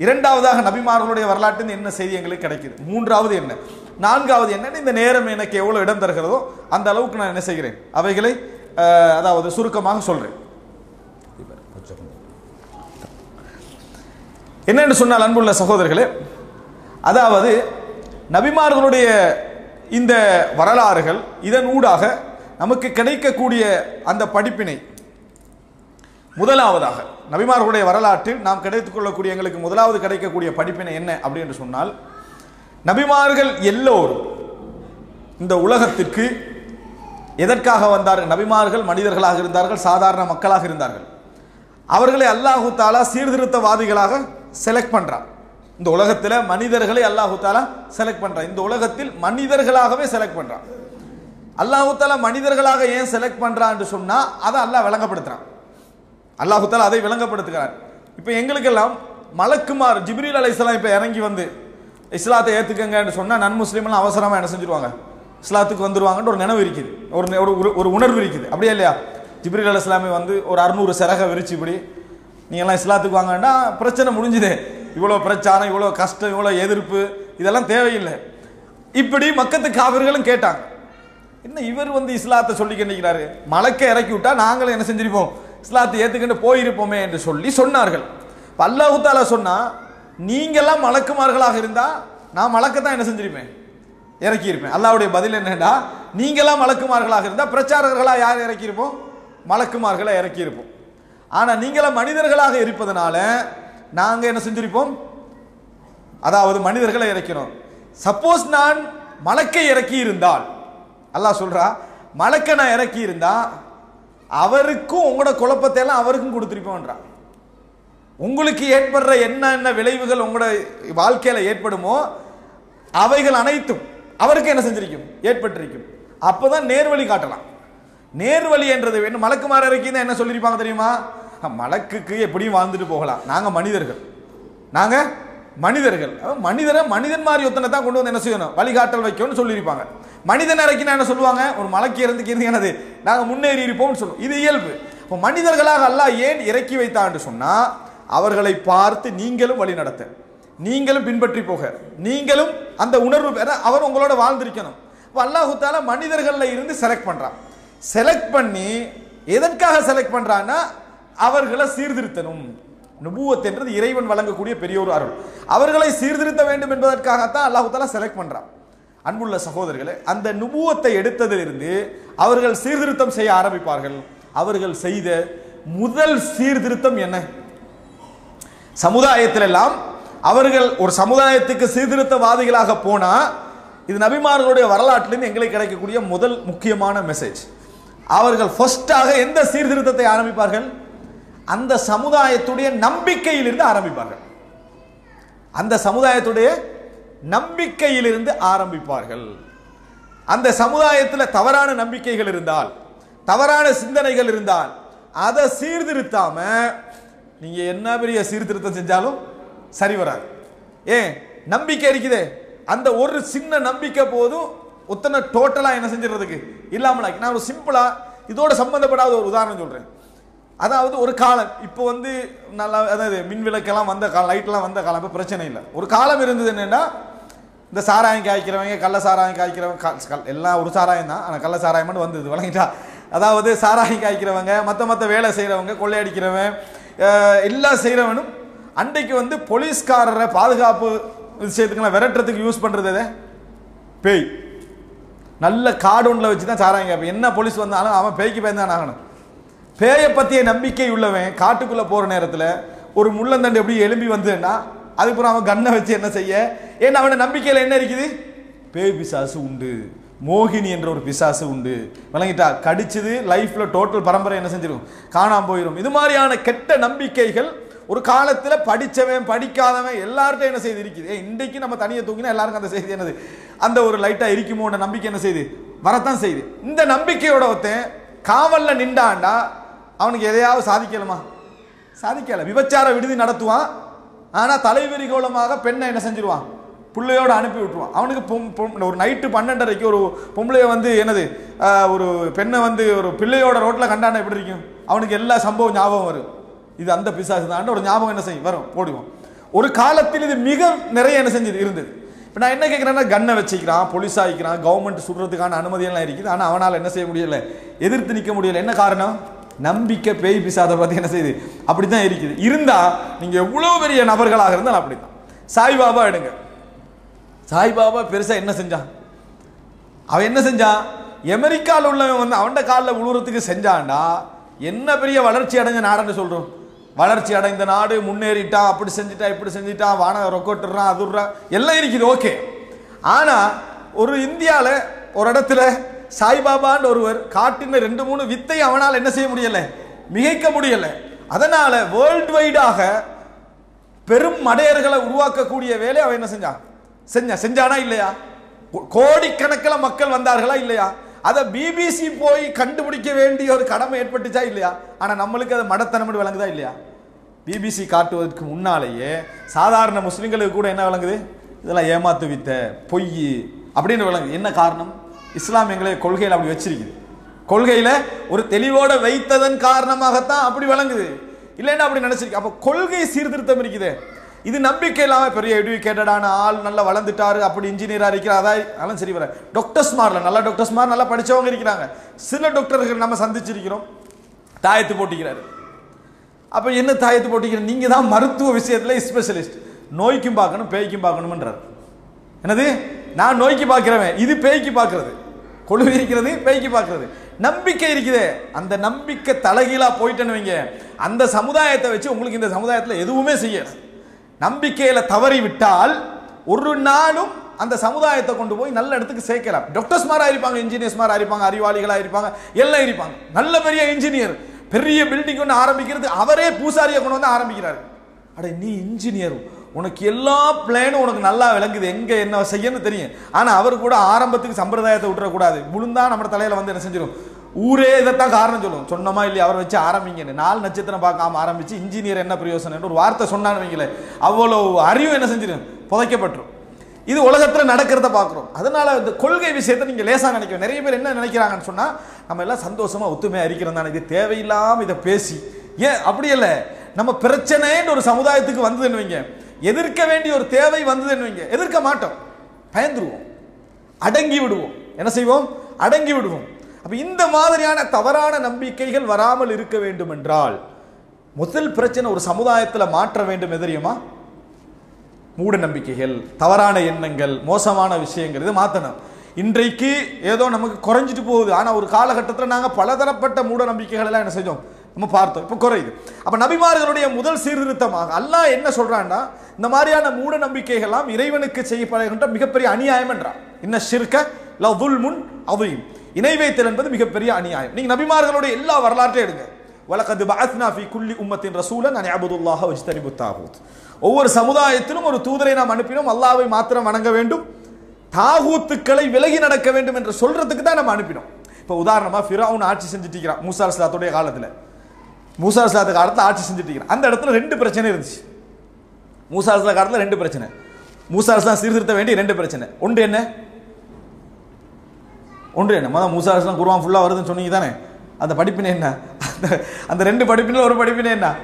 இரண்டாவதாக நபிமார்களுடைய வரலாற்றில் என்ன செய்தி எங்களுக்கு கிடைக்குது? மூன்றாவது என்ன? நான்காவது என்னென்ன இந்த நேரம் எனக்கு எவ்வளோ இடம் தருகிறதோ அந்த அளவுக்கு நான் என்ன செய்கிறேன்? அவைகளை அதாவது சுருக்கமாக சொல்கிறேன் என்னென்னு சொன்னால் அன்புள்ள சகோதரர்களே அதாவது நபிமார்களுடைய இந்த வரலாறுகள் இதன் ஊடாக நமக்கு கிடைக்கக்கூடிய அந்த படிப்பினை முதலாவதாக நபிமார்களுடைய வரலாற்றில் நாம் கிடைத்துக் கொள்ளக்கூடிய எங்களுக்கு முதலாவது கிடைக்கக்கூடிய படிப்பினை என்ன? அப்படி என்று சொன்னால் நபிமார்கள் எல்லோரும் இந்த உலகத்திற்கு எதற்காக வந்தார்கள்? நபிமார்கள் மனிதர்களாக இருந்தார்கள் சாதாரண மக்களாக இருந்தார்கள். அவர்களை அல்லாஹு தாலா சீர்திருத்தவாதிகளாக செலக்ட் பண்ணுறான் இந்த உலகத்தில் மனிதர்களை அல்லாஹு தாலா செலக்ட் பண்ணுறான் இந்த உலகத்தில் மனிதர்களாகவே செலக்ட் பண்ணுறான் அல்லாஹு தாலா மனிதர்களாக ஏன் செலக்ட் பண்றான் என்று அதை அல்லாஹ் விளங்கப்படுத்துகிறான் அல்லாஹு தாலா அதை விளங்கப்படுத்துகிறார் இப்போ எங்களுக்கெல்லாம் மலக்குமார் ஜிப்ரீல் அலைசலாம் இப்போ இறங்கி வந்து இஸ்லாத்தை ஏற்றுக்கங்கன்னு சொன்னால் நன் முஸ்லீம்லாம் அவசரமாக என்ன செஞ்சிருவாங்க? இஸ்லாத்துக்கு வந்துருவாங்கன்ற ஒரு நினைவு இருக்குது. ஒரு ஒரு- ஒரு ஒரு உணர்வு இருக்குது. அப்படியே இல்லையா? ஜிப்ரீல் இஸ்லாமி வந்து ஒரு அறுநூறு சிறக விரிச்சு இப்படி நீங்கள்லாம் இஸ்லாத்துக்கு வாங்கன்னா பிரச்சனை முடிஞ்சுது. இவ்வளோ பிரச்சாரம் இவ்வளோ கஷ்டம் இவ்வளோ எதிர்ப்பு இதெல்லாம் தேவையில்லை. இப்படி மக்கத்து காவிர்களும் கேட்டாங்க. என்ன இவர் வந்து இஸ்லாத்தை சொல்லி கண்டிக்கிறாரு? மலக்க இறக்கி விட்டா நாங்களும் என்ன செஞ்சிருப்போம்? இஸ்லாத்தை ஏற்றுக்கிட்டு போயிருப்போமே என்று சொல்லி சொன்னார்கள். இப்ப சொன்னால் தாலா நீங்கெல்லாம் மலக்குமார்களாக இருந்தால் நான் தான் என்ன செஞ்சிருப்பேன்? இறக்கியிருப்பேன். அல்லாவுடைய பதில் என்னென்னா நீங்கெல்லாம் மலக்குமார்களாக இருந்தால் பிரச்சாரகர்களாக யார் இறக்கியிருப்போம்? மலக்குமார்களை இறக்கியிருப்போம். ஆனால் நீங்களாம் மனிதர்களாக இருப்பதனால நாங்கள் என்ன செஞ்சிருப்போம்? அதாவது மனிதர்களை இறக்கிறோம். சப்போஸ் நான் மலக்கை இறக்கி இருந்தால் அல்லாஹ் சொல்கிறா மலக்கை நான் இறக்கி அவருக்கும் உங்களோட குழப்பத்தை எல்லாம் அவருக்கும் கொடுத்துருப்போன்றான் உங்களுக்கு ஏற்படுற என்னென்ன விளைவுகள் உங்களோட வாழ்க்கையில் ஏற்படுமோ அவைகள் அனைத்தும் அவருக்கு என்ன செஞ்சிருக்கும்? ஏற்பட்டிருக்கும். அப்போ தான் நேர்வழி காட்டலாம். நேர்வழி என்றது வேணும் மலக்குமார இறக்கி என்ன சொல்லியிருப்பாங்க தெரியுமா? மலக்குக்கு எப்படியும் வாழ்ந்துட்டு போகலாம். நாங்கள் மனிதர்கள். நாங்கள் மனிதர்கள். மனிதரை மனிதன் மாதிரி ஒத்தனை தான் கொண்டு வந்து என்ன செய்யணும்? வழிகாட்டல் வைக்கணும்னு சொல்லியிருப்பாங்க. மனிதன் இறக்கினா என்ன சொல்லுவாங்க? ஒரு மலக்கு இறந்துக்கு இருந்து என்னது? நாங்கள் முன்னேறி இருப்போம்னு சொல்லுவோம். இது இயல்பு. இப்போ மனிதர்களாக அல்லாஹ் ஏன் இறக்கி வைத்தான்னு சொன்னால் அவர்களை பார்த்து நீங்களும் வழி நடத்த. நீங்களும் பின்பற்றி போக. நீங்களும் அந்த உணர்வு பெற அவர் உங்களோட வாழ்ந்திருக்கணும். இப்போ மனிதர்களில் இருந்து செலக்ட் பண்ணுறான் செலக்ட் பண்ணி எதற்காக செலக்ட் பண்ணுறான்னா அவர்களை சீர்திருத்தணும். நுபுவத் என்றது இறைவன் வழங்கக்கூடிய பெரிய ஒரு அருள். அவர்களை சீர்திருத்த வேண்டும் என்பதற்காகத்தான் அல்லாஹு செலக்ட் பண்ணுறான் அன்புள்ள சகோதரர்களே அந்த நுபுவத்தை எடுத்ததிலிருந்து அவர்கள் சீர்திருத்தம் செய்ய ஆரம்பிப்பார்கள். அவர்கள் செய்த முதல் சீர்திருத்தம் என்ன? சமுதாயத்தில் எல்லாம் அவர்கள் ஒரு சமுதாயத்துக்கு சீர்திருத்தவாதிகளாக போனா இது நபிமார்களுடைய வரலாற்றிலிருந்து எங்களுக்கு கிடைக்கக்கூடிய முதல் முக்கியமான மெசேஜ் அவர்கள் ஃபர்ஸ்டாக எந்த சீர்திருத்தத்தை ஆரம்பிப்பார்கள்? அந்த சமுதாயத்துடைய நம்பிக்கையிலிருந்து ஆரம்பிப்பார்கள். அந்த சமுதாயத்துடைய நம்பிக்கையிலிருந்து ஆரம்பிப்பார்கள். அந்த சமுதாயத்தில் தவறான நம்பிக்கைகள் இருந்தால் தவறான சிந்தனைகள் இருந்தால் அதை சீர்திருத்தாம நீங்கள் என்ன பெரிய சீர்திருத்தம் செஞ்சாலும் சரி வராது. ஏன்? நம்பிக்கை இருக்குதே. அந்த ஒரு சின்ன நம்பிக்கை போதும் ஒத்தனை டோட்டலாக என்ன செஞ்சிடறதுக்கு? இல்லாமல்? நான் ஒரு சிம்பிளாக இதோட சம்மந்தப்படாத ஒரு உதாரணம் சொல்கிறேன் அதாவது ஒரு காலம். இப்போ வந்து நல்லா அதாவது மின் விளக்கெல்லாம் வந்த காலம் லைட்லாம் வந்த காலம் இப்போ பிரச்சனை இல்லை. ஒரு காலம் இருந்தது என்னென்னா இந்த சாராயம் காய்க்கிறவங்க கள்ள சாராயம் காய்க்கிறவங்க கல்- எல்லாம் ஒரு சாராயம் தான். ஆனால் கள்ள சாராயம்னு வந்தது வழங்கிட்டா அதாவது சாராயம் காய்க்கிறவங்க மற்ற மற்ற வேலை செய்கிறவங்க கொள்ளையடிக்கிறவன் எல்லாம் செய்கிறவனும் அன்றைக்கு வந்து போலீஸ்காரரை பாதுகாப்பு விஷயத்துக்கெல்லாம் விரட்டுறதுக்கு யூஸ் பண்ணுறது பேய். நல்ல காடு ஒன்றில் வச்சு தான் சாராங்க அப்போ என்ன போலீஸ் வந்தாலும் அவன் பேய்க்கு பயந்தான் ஆகணும். பேயை பற்றிய நம்பிக்கை உள்ளவன் காட்டுக்குள்ளே போகிற நேரத்தில் ஒரு முள்ளந்தண்டு எப்படி எலும்பி வந்ததுன்னா அதுக்கப்புறம் அவன் கண்ணை வச்சு என்ன செய்ய? ஏன்னா அவனை நம்பிக்கையில் என்ன இருக்குது? பேய் பிசாசு உண்டு. மோகினி என்ற ஒரு பிசாசு உண்டு. விளங்கிட்டா கடிச்சது லைஃப்ல டோட்டல் பரம்பரை என்ன செஞ்சிடும் காணாம போயிடும் இது மாதிரியான கெட்ட நம்பிக்கைகள் ஒரு காலத்தில் படித்தவன் படிக்காதவன் எல்லார்ட்டும் என்ன செய்து இருக்குது? ஏய், இன்றைக்கு நம்ம தனியை தூங்கினா எல்லாருக்கும் அந்த செய்தி என்னது? அந்த ஒரு லைட்டாக இருக்குமோன்ற நம்பிக்கை என்ன செய்யுது வரத்தான் செய்யுது இந்த நம்பிக்கையோட ஒருத்தன் காவலில் நின்றாண்டா அவனுக்கு எதையாவது சாதிக்கலாமா? சாதிக்கலை. விபச்சார விடுதி நடத்துவான். ஆனால் தலைவிரிகோலமாக பெண்ணை என்ன செஞ்சிருவான்? பிள்ளையோடு அனுப்பி விட்டுருவான். அவனுக்கு பொம்- பொம்- ஒரு நைட்டு பன்னெண்டரைக்கு ஒரு பொம்பளைய வந்து என்னது ஒரு பெண்ணை வந்து ஒரு பிள்ளையோட ரோட்டில் கண்டாண்டா எப்படி இருக்கும்? அவனுக்கு எல்லா சம்பவம் ஞாபகம் வரும். இது அந்த பிசாசு தான். ஒரு ஞாபகம் என்ன செய்யும்? வரும் போடுவோம். ஒரு காலத்தில் இது மிக நிறைய என்ன செஞ்சது? இருந்தது. இப்போ நான் என்ன கேட்குறேன்னா கன்னை வச்சுக்கிறான் போலீஸ் ஆகிக்கிறான் கவர்மெண்ட் சுடுறதுக்கான அனுமதியெல்லாம் இருக்குது. ஆனால் அவனால் என்ன செய்ய முடியல? எதிர்த்து நிற்க முடியலை. என்ன காரணம்? நம்பிக்கை பேய் பிசாத பற்றி என்ன செய்யுது? அப்படி தான் இருக்குது. இருந்தால் நீங்கள் எவ்வளோ பெரிய நபர்களாக இருந்தாலும் அப்படிதான் சாய்பாபா எடுங்க. சாய்பாபா பெருசாக என்ன செஞ்சான்? அவன் என்ன செஞ்சான்? அமெரிக்காவில் உள்ளவன் வந்து அவன்ட காலில் உழுவுறதுக்கு செஞ்சான்டா. என்ன பெரிய வளர்ச்சி அடைஞ்ச நாடுன்னு சொல்கிறோம் வளர்ச்சி அடைந்த நாடு முன்னேறிட்டான். அப்படி செஞ்சுட்டா இப்படி செஞ்சுட்டான். வான ரொக்கோட்டுறான் அதுடுறான். எல்லாம் இருக்குது ஓகே. ஆனால் ஒரு இந்தியாவில் ஒரு இடத்துல சாய்பாபான்னு ஒருவர் காட்டின ரெண்டு மூணு வித்தை அவனால் என்ன செய்ய முடியலை? மிகைக்க முடியலை. அதனால் வேர்ல்டு வைடாக பெரும் மடையர்களை உருவாக்கக்கூடிய வேலையை அவன் என்ன செஞ்சான்? செஞ்ச செஞ்சானா இல்லையா? கோடிக்கணக்கில் மக்கள் வந்தார்களா இல்லையா? அதை பிபிசி போய் கண்டுபிடிக்க வேண்டிய ஒரு கடமை ஏற்பட்டுச்சா இல்லையா? ஆனால் நம்மளுக்கு அது மடத்தனமடி விளங்குதா இல்லையா? பிபிசி காட்டுவதற்கு முன்னாலேயே சாதாரண முஸ்லீம்களுக்கு கூட என்ன விளங்குது? இதெல்லாம் ஏமாத்து வித்த பொய் அப்படின்னு விளங்குது. என்ன காரணம்? இஸ்லாம் எங்களை கொள்கையில் அப்படி வச்சிருக்குது. கொள்கையில் ஒரு தெளிவோட வைத்ததன் காரணமாகத்தான் அப்படி விளங்குது. இல்லைன்னா அப்படி நினச்சிருக்கு அப்போ கொள்கை சீர்திருத்தம் இருக்குது. இது நம்பிக்கை இல்லாமல் பெரிய எஜுகேட்டடான ஆள் நல்லா வளர்ந்துட்டாரு அப்படி இன்ஜினியராக இருக்கிறார் அதான் அதெல்லாம் சரி வர. டாக்டர்ஸ் மார்ல நல்ல டாக்டர்ஸ் மாதிரி நல்லா படித்தவங்க இருக்கிறாங்க. சில டாக்டர்கள் நம்ம சந்திச்சிருக்கிறோம். தாயத்து போட்டிக்கிறாரு. அப்போ என்ன தாயத்து போட்டிக்கிற நீங்கள் தான் மருத்துவ விஷயத்தில் ஸ்பெஷலிஸ்ட் நோய்க்கும் பார்க்கணும் பேய்க்கும் பார்க்கணும்ன்றார். என்னது? நான் நோய்க்கு பார்க்குறவன். இது பேய்க்கு பார்க்குறது. கொழுவி இருக்கிறது பேய்க்கு பார்க்குறது. நம்பிக்கை இருக்குதே. அந்த நம்பிக்கை தலைகீழாக போயிட்டேன்னு வைங்க. அந்த சமுதாயத்தை வச்சு உங்களுக்கு இந்த சமுதாயத்தில் எதுவுமே செய்யல. நம்பிக்கையில தவறி விட்டால் ஒரு நாளும் அந்த சமுதாயத்தை கொண்டு போய் நல்ல இடத்துக்கு சேர்க்கலாம். டாக்டர்ஸ் மாதிரி இருப்பாங்க இன்ஜினியர்ஸ் மாதிரி இருப்பாங்க அறிவாளிகளாக இருப்பாங்க எல்லாம் இருப்பாங்க. நல்ல பெரிய இன்ஜினியர் பெரிய பில்டிங் ஒன்று ஆரம்பிக்கிறது அவரே பூசாரியை கொண்டு வந்து ஆரம்பிக்கிறாரு. அட நீ இன்ஜினியர் உனக்கு எல்லா பிளானும் உனக்கு நல்லா விளங்குது. எங்க என்ன செய்யணும்னு தெரியும். ஆனா அவர் கூட ஆரம்பத்துக்கு சம்பிரதாயத்தை விட்டுறக்கூடாது. முழுந்தா நம்ம தலையில வந்து என்ன செஞ்சிடும் ஊரே இதைத்தான் காரணம் சொல்லும் சொன்னமா இல்லையா? அவரை வச்சு ஆரம்பிங்கன்னு. நாலு நட்சத்திரம் பார்க்காம ஆரம்பிச்சு இன்ஜினியர் என்ன பிரயோசனம் ஒரு வார்த்தை சொன்னான்னு வைங்களேன் அவ்வளோ அறிவு என்ன செஞ்சிடும் புதைக்கப்பட்டுரும். இது உலகத்தில் நடக்கிறத பார்க்குறோம். அதனால இந்த கொள்கை விஷயத்தை நீங்கள் லேசாக நினைக்கிறோம் நிறைய பேர் என்ன நினைக்கிறாங்கன்னு சொன்னால் நம்ம எல்லாம் சந்தோஷமாக ஒத்துமையாக இருக்கிறோம் தானே. இது தேவையில்லாமல் இதை பேசி. ஏன்? அப்படி இல்லை. நம்ம பிரச்சனைன்னு ஒரு சமுதாயத்துக்கு வந்ததுன்னு வைங்க. எதிர்க்க வேண்டிய ஒரு தேவை வந்ததுன்னு வைங்க. எதிர்க்க மாட்டோம். பயந்துருவோம். அடங்கி விடுவோம். என்ன செய்வோம்? அடங்கி விடுவோம். அப்போ இந்த மாதிரியான தவறான நம்பிக்கைகள் வராமல் இருக்க வேண்டும் என்றால் முதல் பிரச்சனை ஒரு சமுதாயத்தில் மாற்ற வேண்டும் எதிரியுமா மூட நம்பிக்கைகள் தவறான எண்ணங்கள் மோசமான விஷயங்கள் இதை மாற்றணும் இன்றைக்கு ஏதோ நமக்கு குறைஞ்சிட்டு போகுது. ஆனால் ஒரு காலகட்டத்தில் நாங்கள் பலதரப்பட்ட மூட நம்பிக்கைகள் எல்லாம் என்ன செஞ்சோம் நம்ம பார்த்தோம். இப்போ குறையுது. அப்போ நபிமார்களுடைய முதல் சீர்திருத்தமாக அல்லாஹ் என்ன சொல்கிறான்னா இந்த மாதிரியான மூட நம்பிக்கைகள்லாம் இறைவனுக்கு செய்யப்படுகின்ற மிகப்பெரிய அநியாயம் என்றான். இன்ன ஷிர்க லவ் முன் அவையும் இணை வைத்தல் என்பது மிகப்பெரிய அநியாயம். நீங்க நபிமார்களுடைய எல்லா வரலாற்றையும் எடுங்க. வலக்கது பஅத்னா ஃபி குல்லி உம்மத்தின் ரசூலன் நான் அபுதுல்லாஹ வச்சு தாகூத் ஒவ்வொரு சமுதாயத்திலும் ஒரு தூதரை நாம் அனுப்பினோம். அல்லாவை மாத்திரம் வணங்க வேண்டும். தாகூத்துக்களை விலகி நடக்க வேண்டும் என்று சொல்றதுக்கு தான் நம்ம அனுப்பினோம். இப்போ உதாரணமாக ஃபிரௌன் ஆட்சி செஞ்சுட்டு இருக்கிறான் மூசா அலிஸ்லாத்துடைய காலத்தில். மூசா அலிஸ்லாத்து காலத்தில் ஆட்சி செஞ்சுட்டு இருக்கிறான் அந்த இடத்துல ரெண்டு பிரச்சனை இருந்துச்சு. மூசா அலிஸ்லா காலத்தில் ரெண்டு பிரச்சனை. மூசா அலிஸ்லாம் சீர்திருத்த வேண்டிய ரெண்டு பிரச்சனை. ஒன்று என்ன? ஒன்று என்ன? மொதல் மூசா அலிஸ்லாம் குருவான் ஃபுல்லாக வருதுன்னு சொன்னீங்க தானே? அந்த படிப்பினை என்ன? அந்த அந்த ரெண்டு படிப்பினில் ஒரு படிப்பினை என்ன?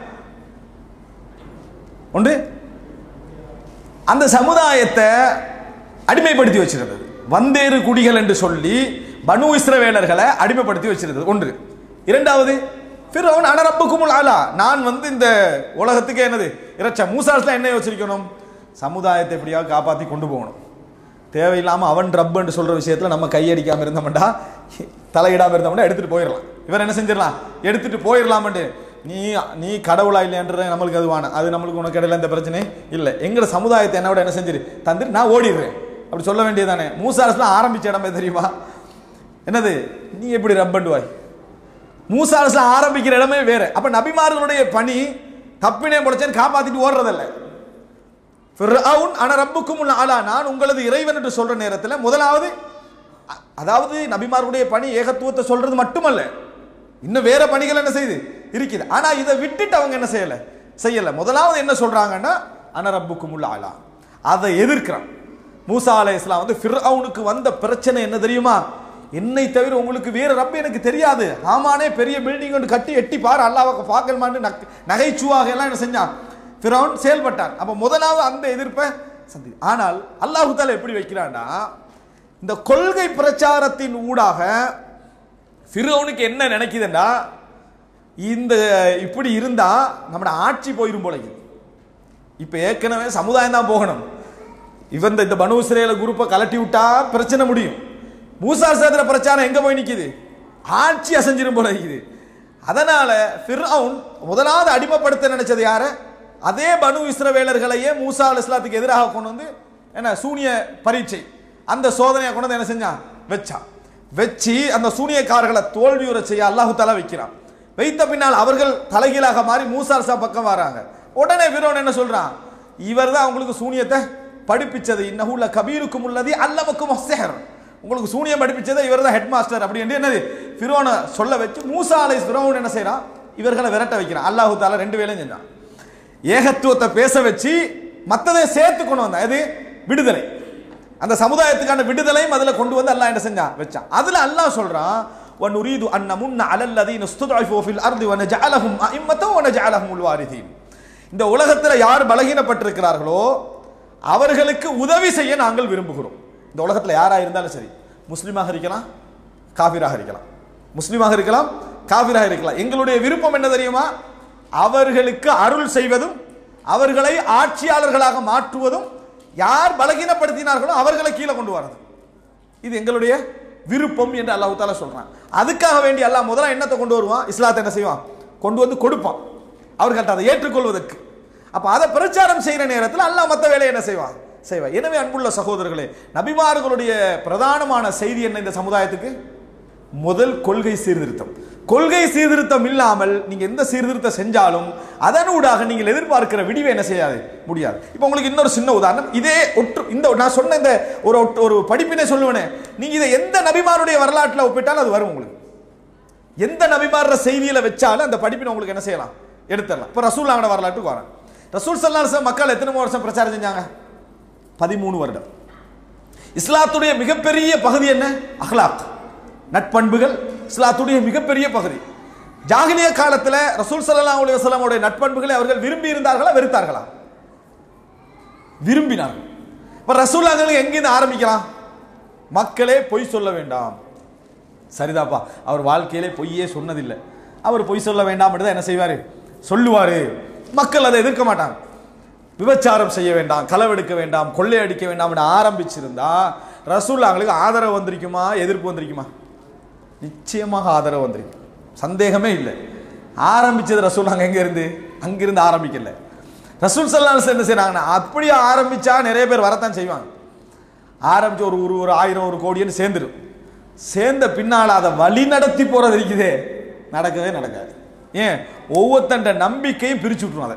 ஒன்று அந்த சமுதாயத்தை அடிமைப்படுத்தி வச்சிருந்தது. வந்தேறு குடிகள் என்று சொல்லி பனு இஸ்ரவேலர்களை அடிமைப்படுத்தி வச்சிருந்தது. ஒன்று. இரண்டாவது ஃபிரௌன் அனரப்புக்கும் ஆலா நான் வந்து இந்த உலகத்துக்கு என்னது? இறைச்ச மூசாஸ்லாம் என்ன யோசிச்சிருக்கணும் சமுதாயத்தை எப்படியாவது காப்பாற்றி கொண்டு போகணும். தேவையில்லாமல் அவன் ரப்புன்னு சொல்கிற விஷயத்தில் நம்ம கையடிக்காமல் இருந்தோம்டா தலையிடாமல் இருந்தோம்னா எடுத்துகிட்டு போயிடலாம். இவர் என்ன செஞ்சிடலாம்? எடுத்துகிட்டு போயிடலாம்ட்டு நீ நீ கடவுளா இல்லையன்ற நம்மளுக்கு அதுவான. அது நம்மளுக்கு உனக்கு இடையில எந்த பிரச்சனை இல்லை. எங்களோட சமுதாயத்தை என்னோட என்ன செஞ்சிரு? தந்துட்டு நான் ஓடிடுறேன். அப்படி சொல்ல வேண்டியதானே மூசாரஸ்லாம் ஆரம்பிச்ச இடமே தெரியுமா? என்னது? நீ எப்படி ரப்பண்டுவாய் மூசாரஸ்லாம் ஆரம்பிக்கிற இடமே வேறு. அப்போ நபிமார்களுடைய பணி தப்பினே முடைச்சேன்னு காப்பாற்றிட்டு ஓடுறதில்ல. ஃபிர்அவுன் அன ரப்புக்கும் ஆலா நான் உங்களது இறைவன் என்று சொல்ற நேரத்தில் முதலாவது அதாவது நபிமாருடைய பணி ஏகத்துவத்தை சொல்றது மட்டுமல்ல இன்னும் வேற பணிகள் என்ன செய்யுது இருக்குது. ஆனா இதை விட்டுட்டு அவங்க என்ன செய்யல? செய்யல. முதலாவது என்ன சொல்றாங்கன்னா அனரப்புக்கும் உள்ள ஆலா அதை எதிர்க்கிறான். மூசா அலை இஸ்லாம் வந்து ஃபிர்அவுனுக்கு வந்த பிரச்சனை என்ன தெரியுமா? என்னை தவிர உங்களுக்கு வேற ரப்பு எனக்கு தெரியாது. ஆமானே பெரிய பில்டிங் ஒன்று கட்டி எட்டி பாரு. அல்லாஹ் பார்க்கலமான்னு நகைச்சுவாக எல்லாம் என்ன செஞ்சான்? ஃபிரௌன் செயல்பட்டான் அப்போ முதலாவது அந்த எதிர்ப்பை சந்தி ஆனால் அல்லாஹு எப்படி வைக்கிறான்னா இந்த கொள்கை பிரச்சாரத்தின் ஊடாக ஃபிரௌனுக்கு என்ன நினைக்குதுன்னா இந்த இப்படி இருந்தால் நம்மட ஆட்சி போயிடும் போல இருக்குது. ஏற்கனவே சமுதாயம் தான் போகணும். இவன் இந்த- இந்த பனு இஸ்ரேல குரூப்பை கலட்டி விட்டா பிரச்சனை முடியும். மூசா சேதர பிரச்சாரம் எங்கே போய் நிற்கிது ஆட்சி அசைஞ்சிரும் போல இருக்குது. அதனால ஃபிர்அவுன் முதலாவது அடிமைப்படுத்த நினைச்சது யார? அதே பனு இஸ்ரவேலர்களையே மூசா அல் இஸ்லாத்துக்கு எதிராக கொண்டு வந்து என்ன சூனிய பரீட்சை. அந்த சோதனையை கொண்டு வந்து என்ன செஞ்சான் வச்சான் வச்சு அந்த சூனியக்காரர்களை தோல்வியுற செய்ய அல்லாஹு தாலா வைக்கிறான். வைத்த பின்னால் அவர்கள் தலைகீழாக மாறி மூசா அலிஸ்லா பக்கம் வராங்க. உடனே விரோன் என்ன சொல்றான்? இவர் தான் அவங்களுக்கு சூனியத்தை படிப்பிச்சது. இன்னஹுள்ள கபீருக்கும் உள்ளது அல்லமக்கும் அஸ்ஸஹர். உங்களுக்கு சூனியம் படிப்பிச்சது இவர் தான் ஹெட் மாஸ்டர் அப்படி என்று என்னது? ஃபிரோனை சொல்ல வச்சு மூசா அலை ஃபிரோன் என்ன செய்கிறான் இவர்களை விரட்ட வைக்கிறான். அல்லாஹு தாலா ரெண்டு வேலையும் செஞ்சான். ஏகத்துவத்தை பேச வச்சு மத்ததை சேர்த்து கொண்டு வந்தான் எது விடுதலை அந்த சமுதாயத்துக்கான விடுதலையும் அதுல கொண்டு வந்து அல்லாஹ் என்ன செஞ்சான் வச்சான் அதுல அல்லாஹ் சொல்றான் وَنُرِيدُ أَن نَّمُنَّ عَلَى الَّذِينَ اسْتُضْعِفُوا فِي الْأَرْضِ وَنَجْعَلَهُمْ أَئِمَّةً وَنَجْعَلَهُمُ الْوَارِثِينَ இந்த உலகத்துல யார் பலகீனப்பட்டிருக்கிறார்களோ அவர்களுக்கு உதவி செய்ய நாங்கள் விரும்புகிறோம் இந்த உலகத்துல யாரா இருந்தாலும் சரி முஸ்லிமாக இருக்கலாம் காபிராக இருக்கலாம் முஸ்லிமாக இருக்கலாம் காபிராக இருக்கலாம் எங்களுடைய விருப்பம் என்ன தெரியுமா அவர்களுக்கு அருள் செய்வதும் அவர்களை ஆட்சியாளர்களாக மாற்றுவதும் யார் பலகீனப்படுத்தினார்களோ அவர்களை கீழே கொண்டு வரது இது எங்களுடைய விருப்பம் என்று அல்லாஹு தாலா சொல்றான். அதுக்காக வேண்டி அல்லாஹ் முதல்ல என்னத்தை கொண்டு வருவான்? இஸ்லாத்தை என்ன செய்வான்? கொண்டு வந்து கொடுப்பான். அவர்கள்ட்ட அதை ஏற்றுக்கொள்வதற்கு. அப்போ அதை பிரச்சாரம் செய்கிற நேரத்தில் அல்லாஹ் மற்ற வேலையை என்ன செய்வான்? செய்வான். எனவே அன்புள்ள சகோதரர்களே நபிமார்களுடைய பிரதானமான செய்தி என்ன இந்த சமுதாயத்துக்கு? முதல் கொள்கை சீர்திருத்தம். கொள்கை சீர்திருத்தம் இல்லாமல் நீங்க எந்த சீர்திருத்தம் செஞ்சாலும் அதனூடாக நீங்கள் எதிர்பார்க்கிற விடிவை என்ன செய்யாது? முடியாது. இப்போ உங்களுக்கு இன்னொரு சின்ன உதாரணம். இதே ஒற்று இந்த நான் சொன்ன இந்த ஒரு ஒரு படிப்பினை சொல்லுவேனே. நீங்க இதை எந்த நபிமாருடைய வரலாற்றில் ஒப்பிட்டாலும் அது வரும் உங்களுக்கு. எந்த நபிமார செய்தியில வச்சாலும் அந்த படிப்பினை உங்களுக்கு என்ன செய்யலாம்? எடுத்துடலாம். இப்போ ரசூல்லாவோட வரலாற்றுக்கு வரேன். ரசூல் சல்லா மக்கள் எத்தனை வருஷம் பிரச்சாரம் செஞ்சாங்க? பதிமூணு வருடம். இஸ்லாத்துடைய மிகப்பெரிய பகுதி என்ன? அஹ்லாக். நட்பண்புகள் இஸ்லாத்துடைய மிகப்பெரிய பகுதி. ஜாகிலிய காலத்தில் ரசூல் சல்லா அலி வசலாமுடைய நட்பண்புகளை அவர்கள் விரும்பி இருந்தார்களா வெறுத்தார்களா? விரும்பினார்கள். இப்ப ரசூலாங்களுக்கு எங்கேருந்து ஆரம்பிக்கலாம்? மக்களே பொய் சொல்ல வேண்டாம். சரிதாப்பா அவர் வாழ்க்கையிலே பொய்யே சொன்னதில்லை. அவர் பொய் சொல்ல வேண்டாம் தான் என்ன செய்வார்? சொல்லுவார். மக்கள் அதை எதிர்க்க மாட்டாங்க. விபச்சாரம் செய்ய வேண்டாம் களவெடுக்க வேண்டாம் கொள்ளையடிக்க வேண்டாம் ஆரம்பிச்சிருந்தா ரசூல்லாங்களுக்கு ஆதரவு வந்திருக்குமா எதிர்ப்பு வந்திருக்குமா? நிச்சயமாக ஆதரவு வந்திருக்கு. சந்தேகமே இல்லை. ஆரம்பிச்சது ரசூல் நாங்கள் எங்கேருந்து அங்கிருந்து ஆரம்பிக்கல. ரசூல் சல்லாஸ் என்ன செய்கிறாங்கன்னா அப்படியே ஆரம்பிச்சா நிறைய பேர் வரத்தான் செய்வாங்க. ஆரம்பித்து ஒரு ஒரு ஒரு ஆயிரம் ஒரு கோடின்னு சேர்ந்துடும் சேர்ந்த பின்னால் அதை வழி நடத்தி போகிறது இருக்குதே. நடக்கவே நடக்காது. ஏன்? ஒவ்வொருத்தண்ட நம்பிக்கையும் பிரித்து விட்ருவோம் அதை.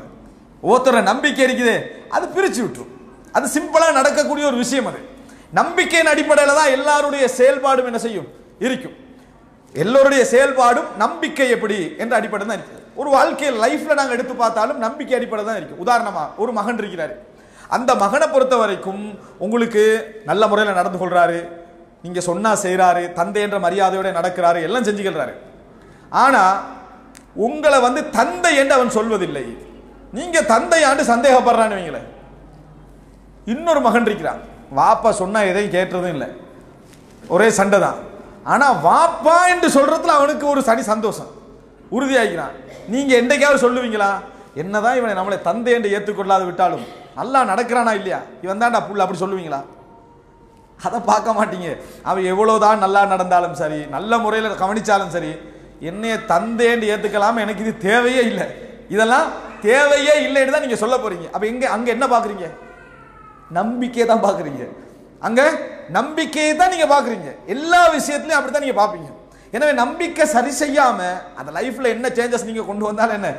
ஒவ்வொருத்தரோட நம்பிக்கை இருக்குதே அது பிரித்து விட்டுரும். அது சிம்பிளாக நடக்கக்கூடிய ஒரு விஷயம் அது. நம்பிக்கையின் அடிப்படையில் தான் எல்லாருடைய செயல்பாடும் என்ன செய்யும்? இருக்கும். எல்லோருடைய செயல்பாடும் நம்பிக்கை எப்படி என்ற அடிப்படை தான் இருக்குது ஒரு வாழ்க்கையில் லைஃப்பில் நாங்கள் எடுத்து பார்த்தாலும் நம்பிக்கை அடிப்படை தான் இருக்குது உதாரணமாக ஒரு மகன் இருக்கிறாரு. அந்த மகனை பொறுத்த வரைக்கும் உங்களுக்கு நல்ல முறையில் நடந்து கொள்கிறாரு நீங்கள் சொன்னால் செய்கிறாரு தந்தை என்ற மரியாதையோடு நடக்கிறாரு எல்லாம் செஞ்சுக்கிறாரு ஆனால் உங்களை வந்து தந்தை என்று அவன் சொல்வதில்லை. நீங்கள் தந்தையாண்டு சந்தேகப்படுறான்னு வைங்களேன். இன்னொரு மகன் இருக்கிறான். வாப்பா சொன்னால் எதையும் கேட்டதும் இல்லை. ஒரே சண்டை தான். ஆனால் வாப்பா என்று சொல்றதுல அவனுக்கு ஒரு சனி சந்தோஷம். உறுதியாகிறான் நீங்கள் என்றைக்காவது சொல்லுவீங்களா? என்னதான் இவனை நம்மளை தந்தை என்று ஏற்றுக்கொள்ளாது விட்டாலும் நல்லா நடக்கிறானா இல்லையா? இவன் தான்டா புள்ள அப்படி சொல்லுவீங்களா? அதை பார்க்க மாட்டீங்க. அவன் எவ்வளோதான் நல்லா நடந்தாலும் சரி நல்ல முறையில் கவனித்தாலும் சரி என்னைய தந்தேன்னு ஏற்றுக்கலாம எனக்கு இது தேவையே இல்லை. இதெல்லாம் தேவையே இல்லைன்னு தான் நீங்கள் சொல்ல போகிறீங்க அப்போ எங்கே அங்கே என்ன பார்க்குறீங்க? நம்பிக்கையை தான் பார்க்குறீங்க. அங்கே நம்பிக்கையை தான் நீங்கள் பார்க்குறீங்க எல்லா விஷயத்துலையும் அப்படி தான் நீங்கள் பார்ப்பீங்க எனவே நம்பிக்கை சரி செய்யாமல் அந்த லைஃப்பில் என்ன சேஞ்சஸ் நீங்கள் கொண்டு வந்தாலும் என்ன?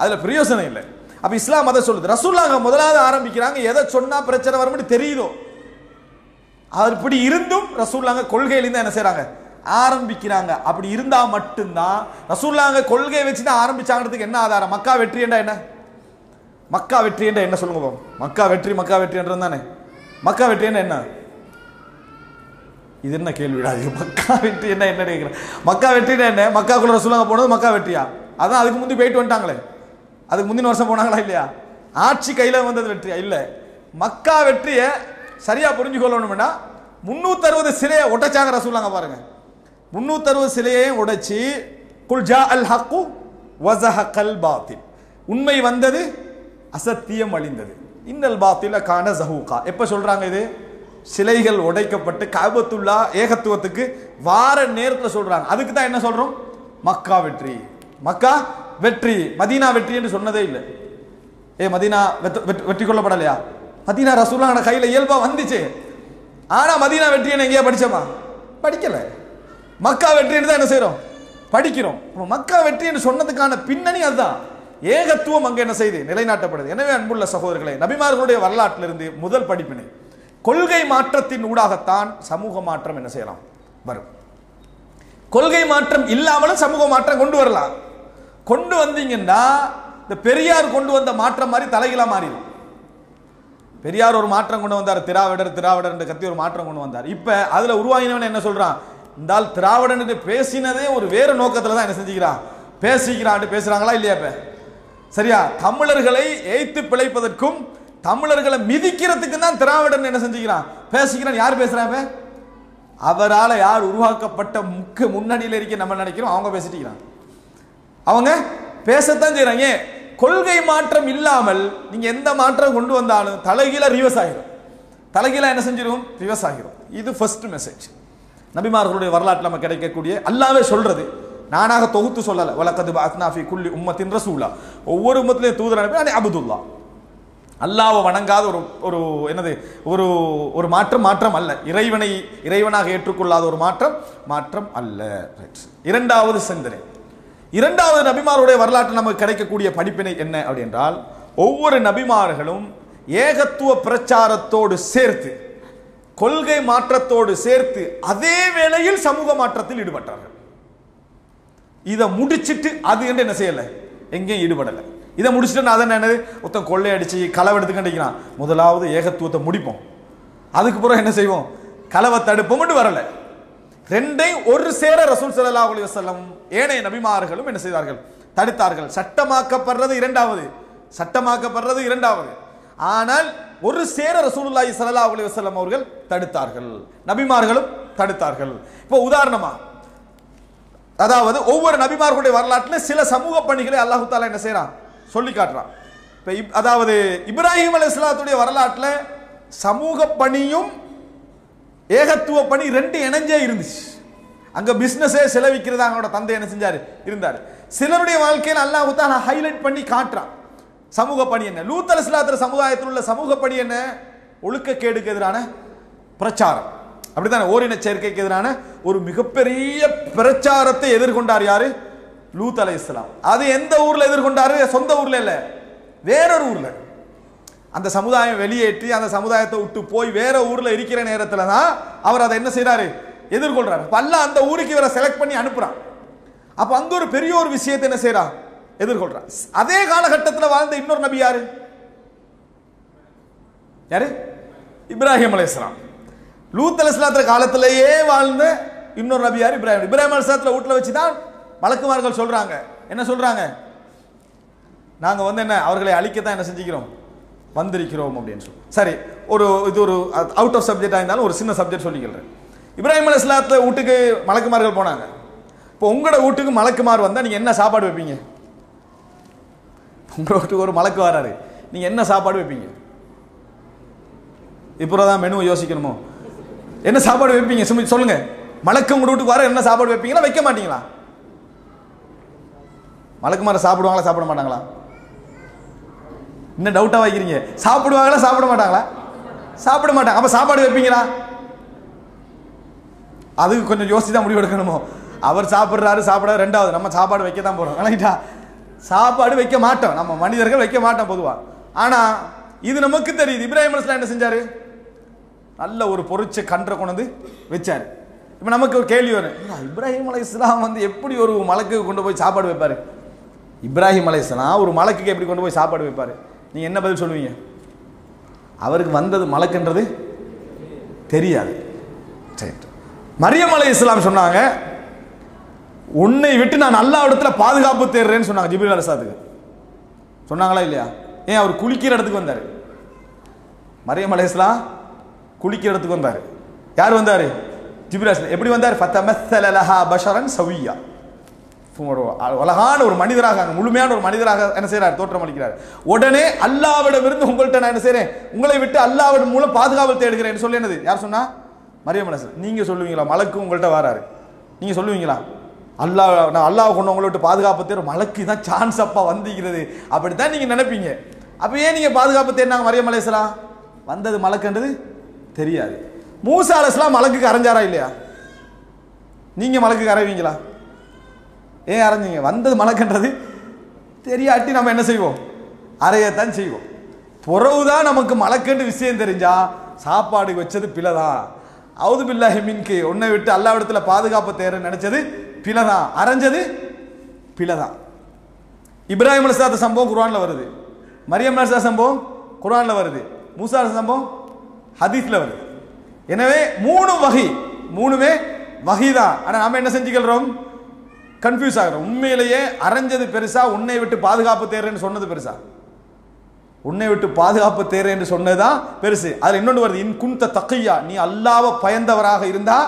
அதில் பிரயோசனம் இல்லை. அப்போ இஸ்லாம் அதை சொல்லுது. ரசூல்லாங்க முதலாவது ஆரம்பிக்கிறாங்க. எதை சொன்னால் பிரச்சனை வரும்னு தெரியுதோ? அது இப்படி இருந்தும் ரசூல்லாங்க கொள்கையிலேருந்து என்ன செய்கிறாங்க ஆரம்பிக்கிறாங்க. அப்படி இருந்தா மட்டும்தான் ரசூல்லாங்க கொள்கையை வச்சு தான் ஆரம்பிச்சாங்கிறதுக்கு என்ன ஆதாரம்? மக்கா வெற்றி என்றா என்ன? மக்கா வெற்றி என்ற என்ன சொல்லுங்க மக்கா வெற்றி மக்கா வெற்றி என்றது தானே? மக்கா வெற்றி என்ன என்ன? இது என்ன கேள்விடா அது மக்கா வெற்றி என்ன என்ன கேட்குறேன் மக்கா வெற்றினா என்ன? மக்காக்குள்ள ரசூலாங்க போனது மக்கா வெற்றியா அதான் அதுக்கு முந்தி போயிட்டு வந்துட்டாங்களே. அதுக்கு முந்தின வருஷம் போனாங்களா இல்லையா? ஆட்சி கையில் வந்தது வெற்றியா? இல்லை. மக்கா வெற்றியை சரியாக புரிஞ்சுக்கொள்ளணும்னா முந்நூற்றறுபது சிலையை உடைச்சாங்க ரசூலாங்க பாருங்க. முந்நூற்றறுபது சிலையையும் உடைச்சி குல்ஜா அல் ஹக்கு வசஹல் பாத்தில். உண்மை வந்தது அசத்தியம் அழிந்தது. இன்னல் பாத்தில கான ஜஹூகா எப்போ சொல்கிறாங்க இது? சிலைகள் உடைக்கப்பட்டு காபத்துல்லா ஏகத்துவத்துக்கு வார நேரத்தில் சொல்றாங்க. அதுக்கு தான் என்ன சொல்றோம்? மக்கா வெற்றி. மக்கா வெற்றி. மதீனா வெற்றி என்று சொன்னதே இல்லை. ஏ மதீனா வெற்றி- வெற்றி கொள்ளப்படலையா? மதீனா ரசூலான கையில இயல்பா வந்துச்சு. ஆனா மதீனா வெற்றின்னு எங்கேயா படிச்சோமா? படிக்கல. மக்கா வெற்றின்னு தான் என்ன செய்கிறோம் படிக்கிறோம். மக்கா வெற்றி என்று சொன்னதுக்கான பின்னணி அதுதான். ஏகத்துவம் அங்கே என்ன செய்து? நிலைநாட்டப்படுது. எனவே அன்புள்ள சகோதரர்களே நபிமார்களுடைய வரலாற்றிலிருந்து முதல் படிப்பினை. கொள்கை மாற்றத்தின் ஊடாகத்தான் சமூக மாற்றம் என்ன செய்யலாம்? வரும். கொள்கை மாற்றம் இல்லாமலும் சமூக மாற்றம் கொண்டு வரலாம். கொண்டு வந்தீங்கன்னா இந்த பெரியார் கொண்டு வந்த மாற்றம் மாதிரி தலைகீழா மாறிடும். பெரியார் ஒரு மாற்றம் கொண்டு வந்தார் திராவிடர் திராவிடர் என்று கத்தி ஒரு மாற்றம் கொண்டு வந்தார். இப்ப அதுல உருவாகினவன் என்ன சொல்றான்? இந்தால் திராவிடன் என்று பேசினதே ஒரு வேறு நோக்கத்துல தான் என்ன செஞ்சுக்கிறான்? பேசிக்கிறான் பேசுறாங்களா இல்லையா இப்ப? சரியா? தமிழர்களை ஏய்த்து பிழைப்பதற்கும் தமிழர்களை மிதிக்கிறதுக்கு தான் திராவிடன் என்ன செஞ்சுக்கிறான்? பேசிக்கிறான். யார் பேசுறான் அவரால் யார் உருவாக்கப்பட்ட முக்க முன்னணியில் இருக்க நம்ம நினைக்கிறோம்? அவங்க பேசிட்டு அவங்க பேசத்தான் செய்கிறாங்க ஏன்? கொள்கை மாற்றம் இல்லாமல் நீங்க எந்த மாற்றம் கொண்டு வந்தாலும் தலைகீழ ரிவர்ஸ் ஆகிரும் தலைகீழ என்ன செஞ்சிடும் ரிவர்ஸ் ஆகிரும் இது ஃபர்ஸ்ட் மெசேஜ் நபிமார்களுடைய வரலாற்றில் நம்ம கிடைக்கக்கூடிய அல்லாவே சொல்றது. நானாக தொகுத்து சொல்லலை. வழக்கது அத்னாஃபி குள்ளி உம்மத்தின் ரசூலா. ஒவ்வொரு உம்மத்திலையும் தூதர் அனுப்பி அப்துல்லா அபுதுல்லா. அல்லாவை வணங்காத ஒரு ஒரு என்னது ஒரு ஒரு மாற்றம் மாற்றம் அல்ல. இறைவனை இறைவனாக ஏற்றுக்கொள்ளாத ஒரு மாற்றம் மாற்றம் அல்ல. இரண்டாவது சிந்தனை. இரண்டாவது நபிமாருடைய வரலாற்றில் நமக்கு கிடைக்கக்கூடிய படிப்பினை என்ன அப்படி என்றால் ஒவ்வொரு நபிமார்களும் ஏகத்துவ பிரச்சாரத்தோடு சேர்த்து கொள்கை மாற்றத்தோடு சேர்த்து அதே வேளையில் சமூக மாற்றத்தில் ஈடுபட்டார்கள். இதை முடிச்சிட்டு அது என்று என்ன செய்யலை? எங்கேயும் ஈடுபடலை. இதை முடிச்சுட்டு நான் அதை என்னது? ஒருத்தன் கொள்ளையடிச்சு களவு எடுத்துக்கிட்டிருக்கிறான் முதலாவது ஏகத்துவத்தை முடிப்போம். அதுக்கப்புறம் என்ன செய்வோம்? களவை தடுப்போம்னு வரலை. ரெண்டையும் ஒரு சேர ரசூல் சல்லா அலி வசல்லம் ஏனைய நபிமார்களும் என்ன செய்தார்கள்? தடுத்தார்கள். சட்டமாக்கப்படுறது இரண்டாவது. சட்டமாக்கப்படுறது இரண்டாவது. ஆனால் ஒரு சேர ரசூலுல்லாஹி ஸல்லல்லாஹு அலைஹி வஸல்லம் அவர்கள் தடுத்தார்கள். நபிமார்களும் தடுத்தார்கள். இப்போ உதாரணமா அதாவது ஒவ்வொரு நபிமார்களுடைய வரலாற்றில் சில சமூக பணிகளை அல்லாஹு தாலா என்ன செய்றான்? சொல்லி காட்டுறான். இப்போ இப்- அதாவது இப்ராஹிம் அலைஹிஸ்ஸலாத்துடைய வரலாற்றில் சமூக பணியும் ஏகத்துவ பணி ரெண்டு இணைஞ்சே இருந்துச்சு. அங்க பிசினஸே செலவிக்கிறது அவங்களோட தந்தை என்ன செஞ்சாரு? இருந்தார். சிலருடைய வாழ்க்கையில் அல்லாஹு தான் ஹைலைட் பண்ணி காட்டுறான். சமூக பணி என்ன? லூத் அலைஹிஸ்ஸலாத்துடைய சமுதாயத்தில் உள்ள சமூக பணி என்ன? ஒழுக்கக்கேடுக்கு எதிரான பிரச்சாரம். அப்படித்தானே? ஓரின சேர்க்கைக்கு எதிரான ஒரு மிகப்பெரிய பிரச்சாரத்தை எதிர்கொண்டார் யாரு? லூத் அலைஹிஸ்ஸலாம் அது எந்த ஊரில் எதிர்கொண்டாரு? சொந்த ஊரில் இல்லை. வேறொரு ஊரில். அந்த சமுதாயம் வெளியேற்றி அந்த சமுதாயத்தை விட்டு போய் வேற ஊரில் இருக்கிற நேரத்தில் தான் அவர் அதை என்ன செய்கிறாரு எதிர்கொள்கிறார் பல்ல அந்த ஊருக்கு இவரை செலக்ட் பண்ணி அனுப்புகிறான் அப்போ அங்கே ஒரு பெரிய ஒரு விஷயத்தை என்ன செய்கிறான் எதிர்கொள்கிறான் அதே காலகட்டத்தில் வாழ்ந்த இன்னொரு நபி யாரு? யாரு? இப்ராஹிம் அலைஹிஸ்ஸலாம் லூத் அலைஹிஸ்ஸலாத்துற காலத்திலேயே வாழ்ந்த இன்னொரு நபி யார்? இப்ராஹிம். இப்ராஹிம் அலைஹிஸ்ஸலாத்துல வீட்டில் வச்சு தான் மலக்குமார்கள் சொல்கிறாங்க என்ன சொல்கிறாங்க நாங்கள் வந்து என்ன அவர்களை அழிக்கத்தான் என்ன செஞ்சுக்கிறோம்? வந்திருக்கிறோம் அப்படின்னு சொல்லி. சரி ஒரு இது ஒரு அவுட் ஆஃப் சப்ஜெக்டாக இருந்தாலும் ஒரு சின்ன சப்ஜெக்ட் சொல்லிக்கிறேன். இப்ராஹிம் இஸ்லாத்தில் வீட்டுக்கு மலக்குமார்கள் போனாங்க. இப்போ உங்களோட வீட்டுக்கு மலக்குமார் வந்தால் நீங்கள் என்ன சாப்பாடு வைப்பீங்க? உங்களோட வீட்டுக்கு ஒரு மலக்கு வராரு. நீங்கள் என்ன சாப்பாடு வைப்பீங்க? இப்போ தான் மெனுவை யோசிக்கணுமோ? என்ன சாப்பாடு வைப்பீங்க? சும்மா சொல்லுங்கள் மலக்கு உங்க வீட்டுக்கு வர என்ன சாப்பாடு வைப்பீங்களா வைக்க மாட்டீங்களா? மலக்குமாரை மாற சாப்பிடுவாங்களா சாப்பிட மாட்டாங்களா? என்ன டவுட்டாக வைக்கிறீங்க? சாப்பிடுவாங்களா சாப்பிட மாட்டாங்களா? சாப்பிட மாட்டாங்க. அப்போ சாப்பாடு வைப்பீங்களா? அதுக்கு கொஞ்சம் யோசிச்சு தான் முடிவு எடுக்கணுமோ? அவர் சாப்பிட்றாரு சாப்பிட ரெண்டாவது நம்ம சாப்பாடு வைக்க தான் போகிறோம் விளங்கிட்டா? சாப்பாடு வைக்க மாட்டோம். நம்ம மனிதர்கள் வைக்க மாட்டோம் பொதுவாக ஆனால் இது நமக்கு தெரியுது. இப்ராஹிம் அலைஹிஸ்ஸலாம் என்ன செஞ்சார்? நல்ல ஒரு பொறிச்ச கன்றை கொண்டு வந்து வச்சார். இப்போ நமக்கு ஒரு கேள்வி வரும். இப்ராஹிம் இப்ராஹிம் இஸ்லாம் வந்து எப்படி ஒரு மலக்கு கொண்டு போய் சாப்பாடு வைப்பார்? இப்ராஹிம் அலைஹிஸ்ஸலாம் ஒரு மலக்குக்கு எப்படி கொண்டு போய் சாப்பாடு வைப்பார்? நீங்கள் என்ன பதில் சொல்லுவீங்க? அவருக்கு வந்தது மலக்குன்றது தெரியாது. சரி. மரியம் அலை இஸ்லாம் சொன்னாங்க உன்னை விட்டு நான் நல்லா இடத்துல பாதுகாப்பு தேடுறேன்னு சொன்னாங்க ஜிபில் அலிசாத்துக்கு சொன்னாங்களா இல்லையா? ஏன் அவர் குளிக்கிற இடத்துக்கு வந்தார். மரியம் அலை இஸ்லாம் குளிக்கிற இடத்துக்கு வந்தார். யார் வந்தார்? ஜிபில் எப்படி வந்தார்? ஃபத்தமஸ்ஸலஹா பஷரன் சவியா. ஒரு அழகான ஒரு மனிதராக அங்க முழுமையான ஒரு மனிதராக என்ன செய்கிறார் தோற்றம் அளிக்கிறார். உடனே அல்லாவிடமிருந்து உங்கள்கிட்ட நான் என்ன செய்கிறேன் உங்களை விட்டு அல்லாவிடம் மூலம் பாதுகாப்பு தேடுகிறேன் சொல்லி என்னது? யார் சொன்னா? மரியம் மனசு நீங்க சொல்லுவீங்களா? மலக்கு உங்கள்கிட்ட வராரு. நீங்க சொல்லுவீங்களா? அல்லாஹ் நான் அல்லாஹ் கொண்டு உங்களை விட்டு பாதுகாப்பு தேர் மலக்கு தான் சான்ஸ் அப்பா வந்திருக்கிறது. அப்படித்தான் நீங்க நினைப்பீங்க. அப்ப ஏன் நீங்க பாதுகாப்பு தேடினாங்க மரியம் அலைஹிஸ்ஸலாம் வந்தது மலக்குன்றது தெரியாது. மூசா அலைஹிஸ்ஸலாம் மலக்குக்கு அரைஞ்சாரா இல்லையா? நீங்க மலக்குக்கு அரைவீங்களா? ஏன் அரைஞ்சிங்க வந்தது மலக்குன்றது தெரியாட்டி நம்ம என்ன செய்வோம்? அறையத்தான் செய்வோம். புறவுதான் நமக்கு மலக்குன்ற விஷயம் தெரிஞ்சா சாப்பாடு வச்சது பிழைதான். அவுது பில்லாஹி மின்கு உன்னை விட்டு அல்லா இடத்துல பாதுகாப்பு தேர நினைச்சது பிழைதான். அரைஞ்சது பிழைதான். இப்ராஹிம் அலிஸ்லாத்த சம்பவம் குரானில் வருது. மரியம் அலிஸ்லா சம்பவம் குரானில் வருது. மூசா சம்பவம் ஹதீஸில் வருது. எனவே மூணு வகை மூணுமே வகை தான் ஆனால் நாம் என்ன செஞ்சுக்கிறோம் கன்ஃபியூஸ் ஆகிறோம் உண்மையிலேயே அரைஞ்சது பெருசா உன்னை விட்டு பாதுகாப்பு தேர்றேன்னு சொன்னது பெருசா? உன்னை விட்டு பாதுகாப்பு தேர்றேன் என்று சொன்னதுதான் பெருசு. அதில் இன்னொன்று வருது இன் குந்த தக்கையா நீ அல்லாவ பயந்தவராக இருந்தா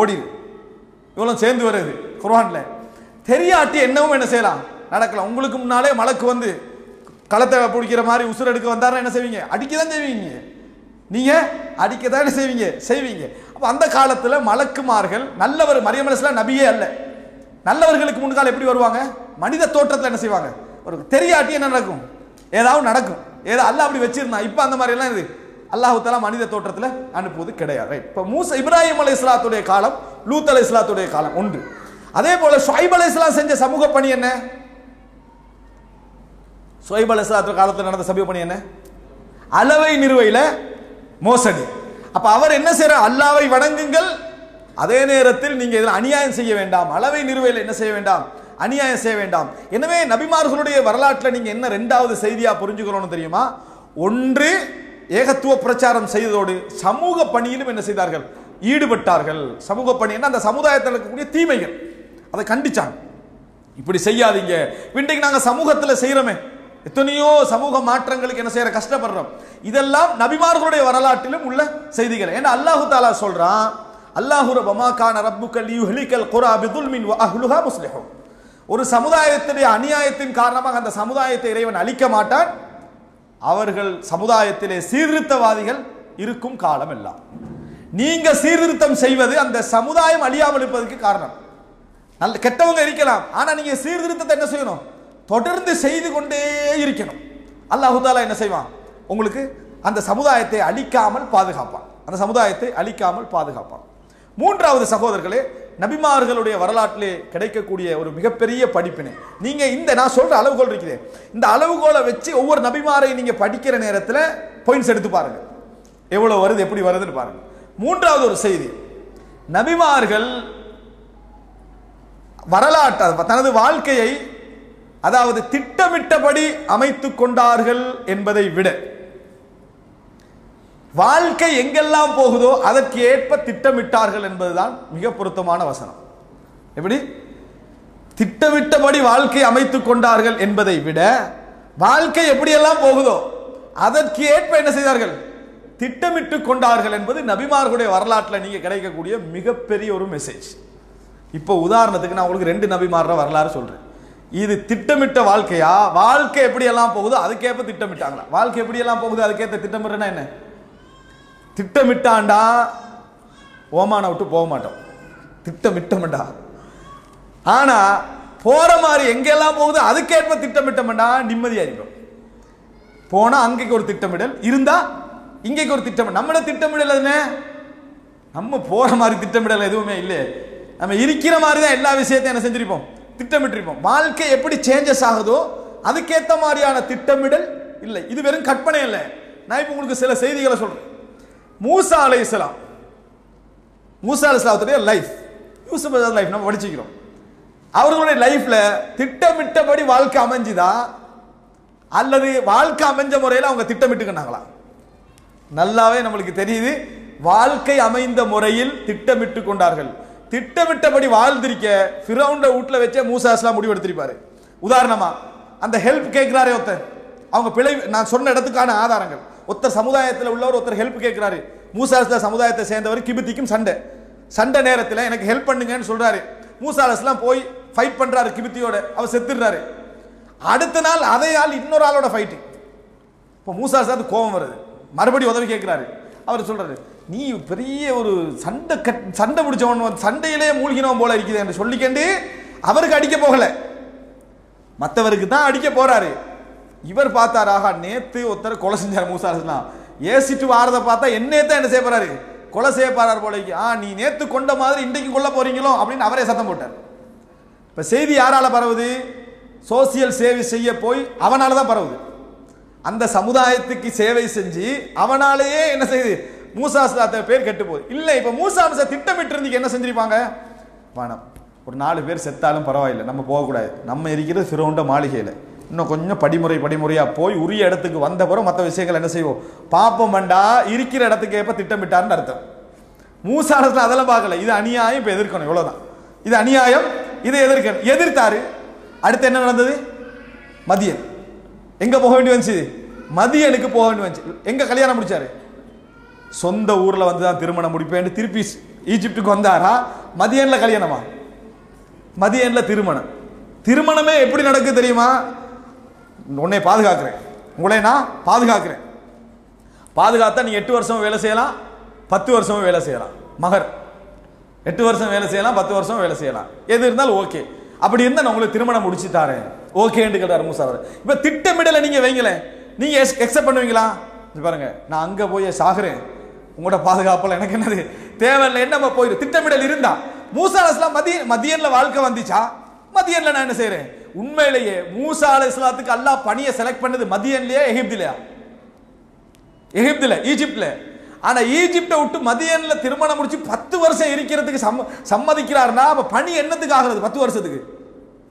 ஓடிடு இவ்வளோ சேர்ந்து வருது குர்வான்ல தெரியாட்டி என்னவும் என்ன செய்யலாம்? நடக்கலாம். உங்களுக்கு முன்னாலே மலக்கு வந்து களத்தை பிடிக்கிற மாதிரி உசுர் எடுக்க வந்தாருன்னா என்ன செய்வீங்க? அடிக்க தான் செய்வீங்க. நீங்க அடிக்க தான் என்ன செய்வீங்க? செய்வீங்க. அப்போ அந்த காலத்தில் மலக்குமார்கள் நல்லவர் மரியம் நபியே அல்ல. நல்லவர்களுக்கு முன்னால் எப்படி வருவாங்க? மனித தோற்றத்தில் என்ன செய்வாங்க? ஒரு தெரியாட்டி என்ன நடக்கும்? ஏதாவது நடக்கும். ஏதோ அல்லாஹ் அப்படி வச்சிருந்தான் இப்போ அந்த மாதிரி எல்லாம் இது. அல்லாஹு மனித தோற்றத்தில் அனுப்புவது கிடையாது. இப்போ மூசா இப்ராஹிம் அலை இஸ்லாத்துடைய காலம் லூத் அலை இஸ்லாத்துடைய காலம் ஒன்று அதே போல ஷொய்ப் அலை இஸ்லாம் செஞ்ச சமூக பணி என்ன? ஷொய்ப் அலை இஸ்லாத்து காலத்தில் நடந்த சமூக பணி என்ன? அளவை நிறுவையில் மோசடி. அப்போ அவர் என்ன செய்கிறார் அல்லாவை வணங்குங்கள் அதே நேரத்தில் நீங்கள் இதில் அநியாயம் செய்ய வேண்டாம். அளவை நிறுவையில் என்ன செய்ய வேண்டாம்? அநியாயம் செய்ய வேண்டாம். எனவே நபிமார்களுடைய வரலாற்றில் நீங்கள் என்ன ரெண்டாவது செய்தியாக புரிஞ்சுக்கிறோன்னு தெரியுமா? ஒன்று ஏகத்துவ பிரச்சாரம் செய்ததோடு சமூக பணியிலும் என்ன செய்தார்கள்? ஈடுபட்டார்கள். சமூக பணி என்ன? அந்த சமுதாயத்தில் இருக்கக்கூடிய தீமைகள். அதை கண்டிச்சாங்க. இப்படி செய்யாதீங்க. இன்றைக்கு நாங்கள் சமூகத்தில் செய்கிறோமே எத்தனையோ சமூக மாற்றங்களுக்கு என்ன செய்யற கஷ்டப்படுறோம். இதெல்லாம் நபிமார்களுடைய வரலாற்றிலும் உள்ள செய்திகள். ஏன்னா அல்லாஹு தாலா சொல்றான் அல்லாஹுர பமாக்கான கான ரப்புக்கல் யுஹ்லிகல் குரா பிதுல்மின் வ அஹ்லுஹா முஸ்லிஹும் ஒரு சமுதாயத்துடைய அநியாயத்தின் காரணமாக அந்த சமுதாயத்தை இறைவன் அழிக்க மாட்டான். அவர்கள் சமுதாயத்திலே சீர்திருத்தவாதிகள் இருக்கும் காலம் எல்லாம். நீங்க சீர்திருத்தம் செய்வது அந்த சமுதாயம் அழியாமல் இருப்பதற்கு காரணம். நல்ல கெட்டவங்க இருக்கலாம். ஆனா நீங்க சீர்திருத்தத்தை என்ன செய்யணும்? தொடர்ந்து செய்து கொண்டே இருக்கணும். அல்லாஹுதாலா என்ன செய்வான்? உங்களுக்கு அந்த சமுதாயத்தை அழிக்காமல் பாதுகாப்பான். அந்த சமுதாயத்தை அழிக்காமல் பாதுகாப்பான். மூன்றாவது சகோதரர்களே நபிமார்களுடைய வரலாற்றிலே கிடைக்கக்கூடிய ஒரு மிகப்பெரிய படிப்பினை. நீங்கள் இந்த நான் சொல்கிற அளவுகோல் இருக்குது. இந்த அளவுகோலை வச்சு ஒவ்வொரு நபிமாரை நீங்கள் படிக்கிற நேரத்தில் பாயிண்ட்ஸ் எடுத்து பாருங்கள் எவ்வளோ வருது எப்படி வருதுன்னு பாருங்கள் மூன்றாவது ஒரு செய்தி. நபிமார்கள் வரலாற்று தனது வாழ்க்கையை அதாவது திட்டமிட்டபடி அமைத்து கொண்டார்கள் என்பதை விட வாழ்க்கை எங்கெல்லாம் போகுதோ அதற்கு ஏற்ப திட்டமிட்டார்கள் என்பதுதான் மிக பொருத்தமான வசனம். எப்படி? திட்டமிட்டபடி வாழ்க்கை அமைத்துக் கொண்டார்கள் என்பதை விட வாழ்க்கை எப்படியெல்லாம் போகுதோ அதற்கு ஏற்ப என்ன செய்தார்கள்? திட்டமிட்டு கொண்டார்கள் என்பது நபிமார்களுடைய வரலாற்றில் நீங்க கிடைக்கக்கூடிய மிகப்பெரிய ஒரு மெசேஜ் இப்போ உதாரணத்துக்கு நான் உங்களுக்கு ரெண்டு நபிமார வரலாறு சொல்றேன். இது திட்டமிட்ட வாழ்க்கையா? வாழ்க்கை எப்படியெல்லாம் போகுதோ அதுக்கேற்ப திட்டமிட்டாங்களா? வாழ்க்கை எப்படியெல்லாம் போகுது? அதுக்கேற்ற திட்டமிடுறேன்னா என்ன? திட்டமிட்டாண்டா ஓமான விட்டு போக மாட்டோம். திட்டமிட்டோம்டா. ஆனால் போகிற மாதிரி எங்கெல்லாம் போகுது அதுக்கேற்ப திட்டமிட்டோம்டா நிம்மதியாக இருக்கும் போனால் அங்கேக்கு ஒரு திட்டமிடல் இருந்தால் இங்கேக்கு ஒரு திட்டமிடல். நம்மள திட்டமிடல் என்ன நம்ம போகிற மாதிரி திட்டமிடல் எதுவுமே இல்லை நம்ம இருக்கிற மாதிரி தான் எல்லா விஷயத்தையும் என்ன செஞ்சிருப்போம்? திட்டமிட்டிருப்போம். வாழ்க்கை எப்படி சேஞ்சஸ் ஆகுதோ அதுக்கேற்ற மாதிரியான திட்டமிடல் இல்லை. இது வெறும் கற்பனை இல்லை நான் இப்போ உங்களுக்கு சில செய்திகளை சொல்கிறேன் மூசா அலை இஸ்லாம் மூசா அலை இஸ்லாத்துடைய லைஃப் யூசுப் லைஃப் நம்ம படிச்சுக்கிறோம். அவர்களுடைய லைஃப்ல திட்டமிட்டபடி வாழ்க்கை அமைஞ்சுதா? அல்லது வாழ்க்கை அமைஞ்ச முறையில் அவங்க திட்டமிட்டுக்கினாங்களா? நல்லாவே நம்மளுக்கு தெரியுது. வாழ்க்கை அமைந்த முறையில் திட்டமிட்டு கொண்டார்கள். திட்டமிட்டபடி வாழ்ந்திருக்க ஃபிரௌண்ட வீட்டில் வச்சே மூசா இஸ்லாம் முடிவெடுத்திருப்பாரு. உதாரணமா அந்த ஹெல்ப் கேட்கிறாரே ஒருத்தன் அவங்க பிழை நான் சொன்ன இடத்துக்கான ஆதாரங்கள். ஒருத்தர் சமுதாயத்தில் உள்ளவர் ஒருத்தர் ஹெல்ப் கேட்குறாரு. மூசா சமுதாயத்தை சேர்ந்தவர் கிபித்திக்கும் சண்டை. சண்டை நேரத்தில் எனக்கு ஹெல்ப் பண்ணுங்கன்னு சொல்கிறாரு மூசாலஸ்லாம் போய் ஃபைட் பண்ணுறாரு கிபித்தியோட. அவர் செத்துடுறாரு. அடுத்த நாள் அதே ஆள் இன்னொரு ஆளோட ஃபைட்டு இப்போ மூசா கோபம் வருது. மறுபடியும் உதவி கேட்குறாரு. அவர் சொல்கிறாரு நீ பெரிய ஒரு சண்டை கட் சண்டை பிடிச்சவன் வந்து சண்டையிலே மூழ்கினவன் போல இருக்குது என்று சொல்லிக்கண்டு அவருக்கு அடிக்க போகலை. மற்றவருக்கு தான் அடிக்க போகிறாரு இவர் பார்த்தார் நேத்து ஒருத்தர் கொலை செஞ்சார் மூசா அலிஸ்லாம் ஏசிட்டு வாரதை பார்த்தா என்னே தான் என்ன செய்ய போறாரு? கொலை செய்ய போறாரு போல ஆ நீ நேத்து கொண்ட மாதிரி இன்றைக்கு கொல்ல போறீங்களோ அப்படின்னு அவரே சத்தம் போட்டார். இப்போ செய்தி யாரால பரவுது? சோசியல் சேவை செய்ய போய் அவனால தான் பரவுது. அந்த சமுதாயத்துக்கு சேவை செஞ்சு அவனாலேயே என்ன செய்யுது மூசா அஸ்லாத்த பேர் கெட்டு போகுது. இல்லை இப்போ மூசா அம்ச திட்டமிட்டு இருந்தீங்க என்ன செஞ்சிருப்பாங்க? பணம் ஒரு நாலு பேர் செத்தாலும் பரவாயில்லை. நம்ம போகக்கூடாது. நம்ம இருக்கிறது சிறுவண்ட மாளிகையில். இன்னும் கொஞ்சம் படிமுறை படிமுறையாக போய் உரிய இடத்துக்கு வந்த பிறகு மற்ற விஷயங்கள் என்ன செய்வோம்? பாப்போம்டா இருக்கிற இடத்துக்கு ஏற்ப திட்டமிட்டார்னு அர்த்தம். மூசாரத்தில் அதெல்லாம் பார்க்கல. இது அநியாயம் இப்போ எதிர்க்கணும் இவ்வளோதான் இது அநியாயம் இதை எதிர்க்கணும். எதிர்த்தாரு. அடுத்து என்ன நடந்தது? மதியன். எங்கே போக வேண்டி வந்துச்சு? மதியனுக்கு போக வேண்டி வந்துச்சு. எங்கே கல்யாணம் முடிச்சாரு? சொந்த ஊரில் வந்து தான் திருமணம் முடிப்பேன் திருப்பி ஈஜிப்டுக்கு வந்தாரா? மதியனில் கல்யாணமா? மதியனில் திருமணம். திருமணமே எப்படி நடக்குது தெரியுமா? உன்னை பாதுகாக்கிறேன். உங்களை நான் பாதுகாக்கிறேன். பாதுகாத்தா நீ எட்டு வருஷம் வேலை செய்யலாம் பத்து வருஷமும் வேலை செய்யலாம். மகர். எட்டு வருஷம் வேலை செய்யலாம் பத்து வருஷம் வேலை செய்யலாம். எது இருந்தாலும் ஓகே. அப்படி இருந்தால் நான் உங்களுக்கு திருமணம் முடிச்சு தரேன். ஓகேன்னு கேட்டார் மூசாவர். இப்போ திட்டமிடலை நீங்கள் வைங்களேன். நீங்க எக்ஸப்ட் பண்ணுவீங்களா? பாருங்க நான் அங்கே போய் சாகுறேன். உங்களோட பாதுகாப்பில் எனக்கு என்னது? தேவையில்லை என்ன போயிரு? திட்டமிடல் இருந்தா. மூசா மதிய மதியனில் வாழ்க்கை வந்துச்சா? மதியனில் நான் என்ன செய்கிறேன் உண்மையிலேயே மூசா அலைஹிஸ்ஸலாத்துக்கு அல்லாஹ் பணியை செலக்ட் பண்ணது மதியன்லயா எகிப்திலயா? எகிப்தில் ஈஜிப்டில். ஆனால் ஈஜிப்டை விட்டு மதியனில் திருமணம் முடிச்சு பத்து வருஷம் இருக்கிறதுக்கு சம்ம சம்மதிக்கிறாருன்னா அப்போ பணி என்னத்துக்கு ஆகிறது பத்து வருஷத்துக்கு.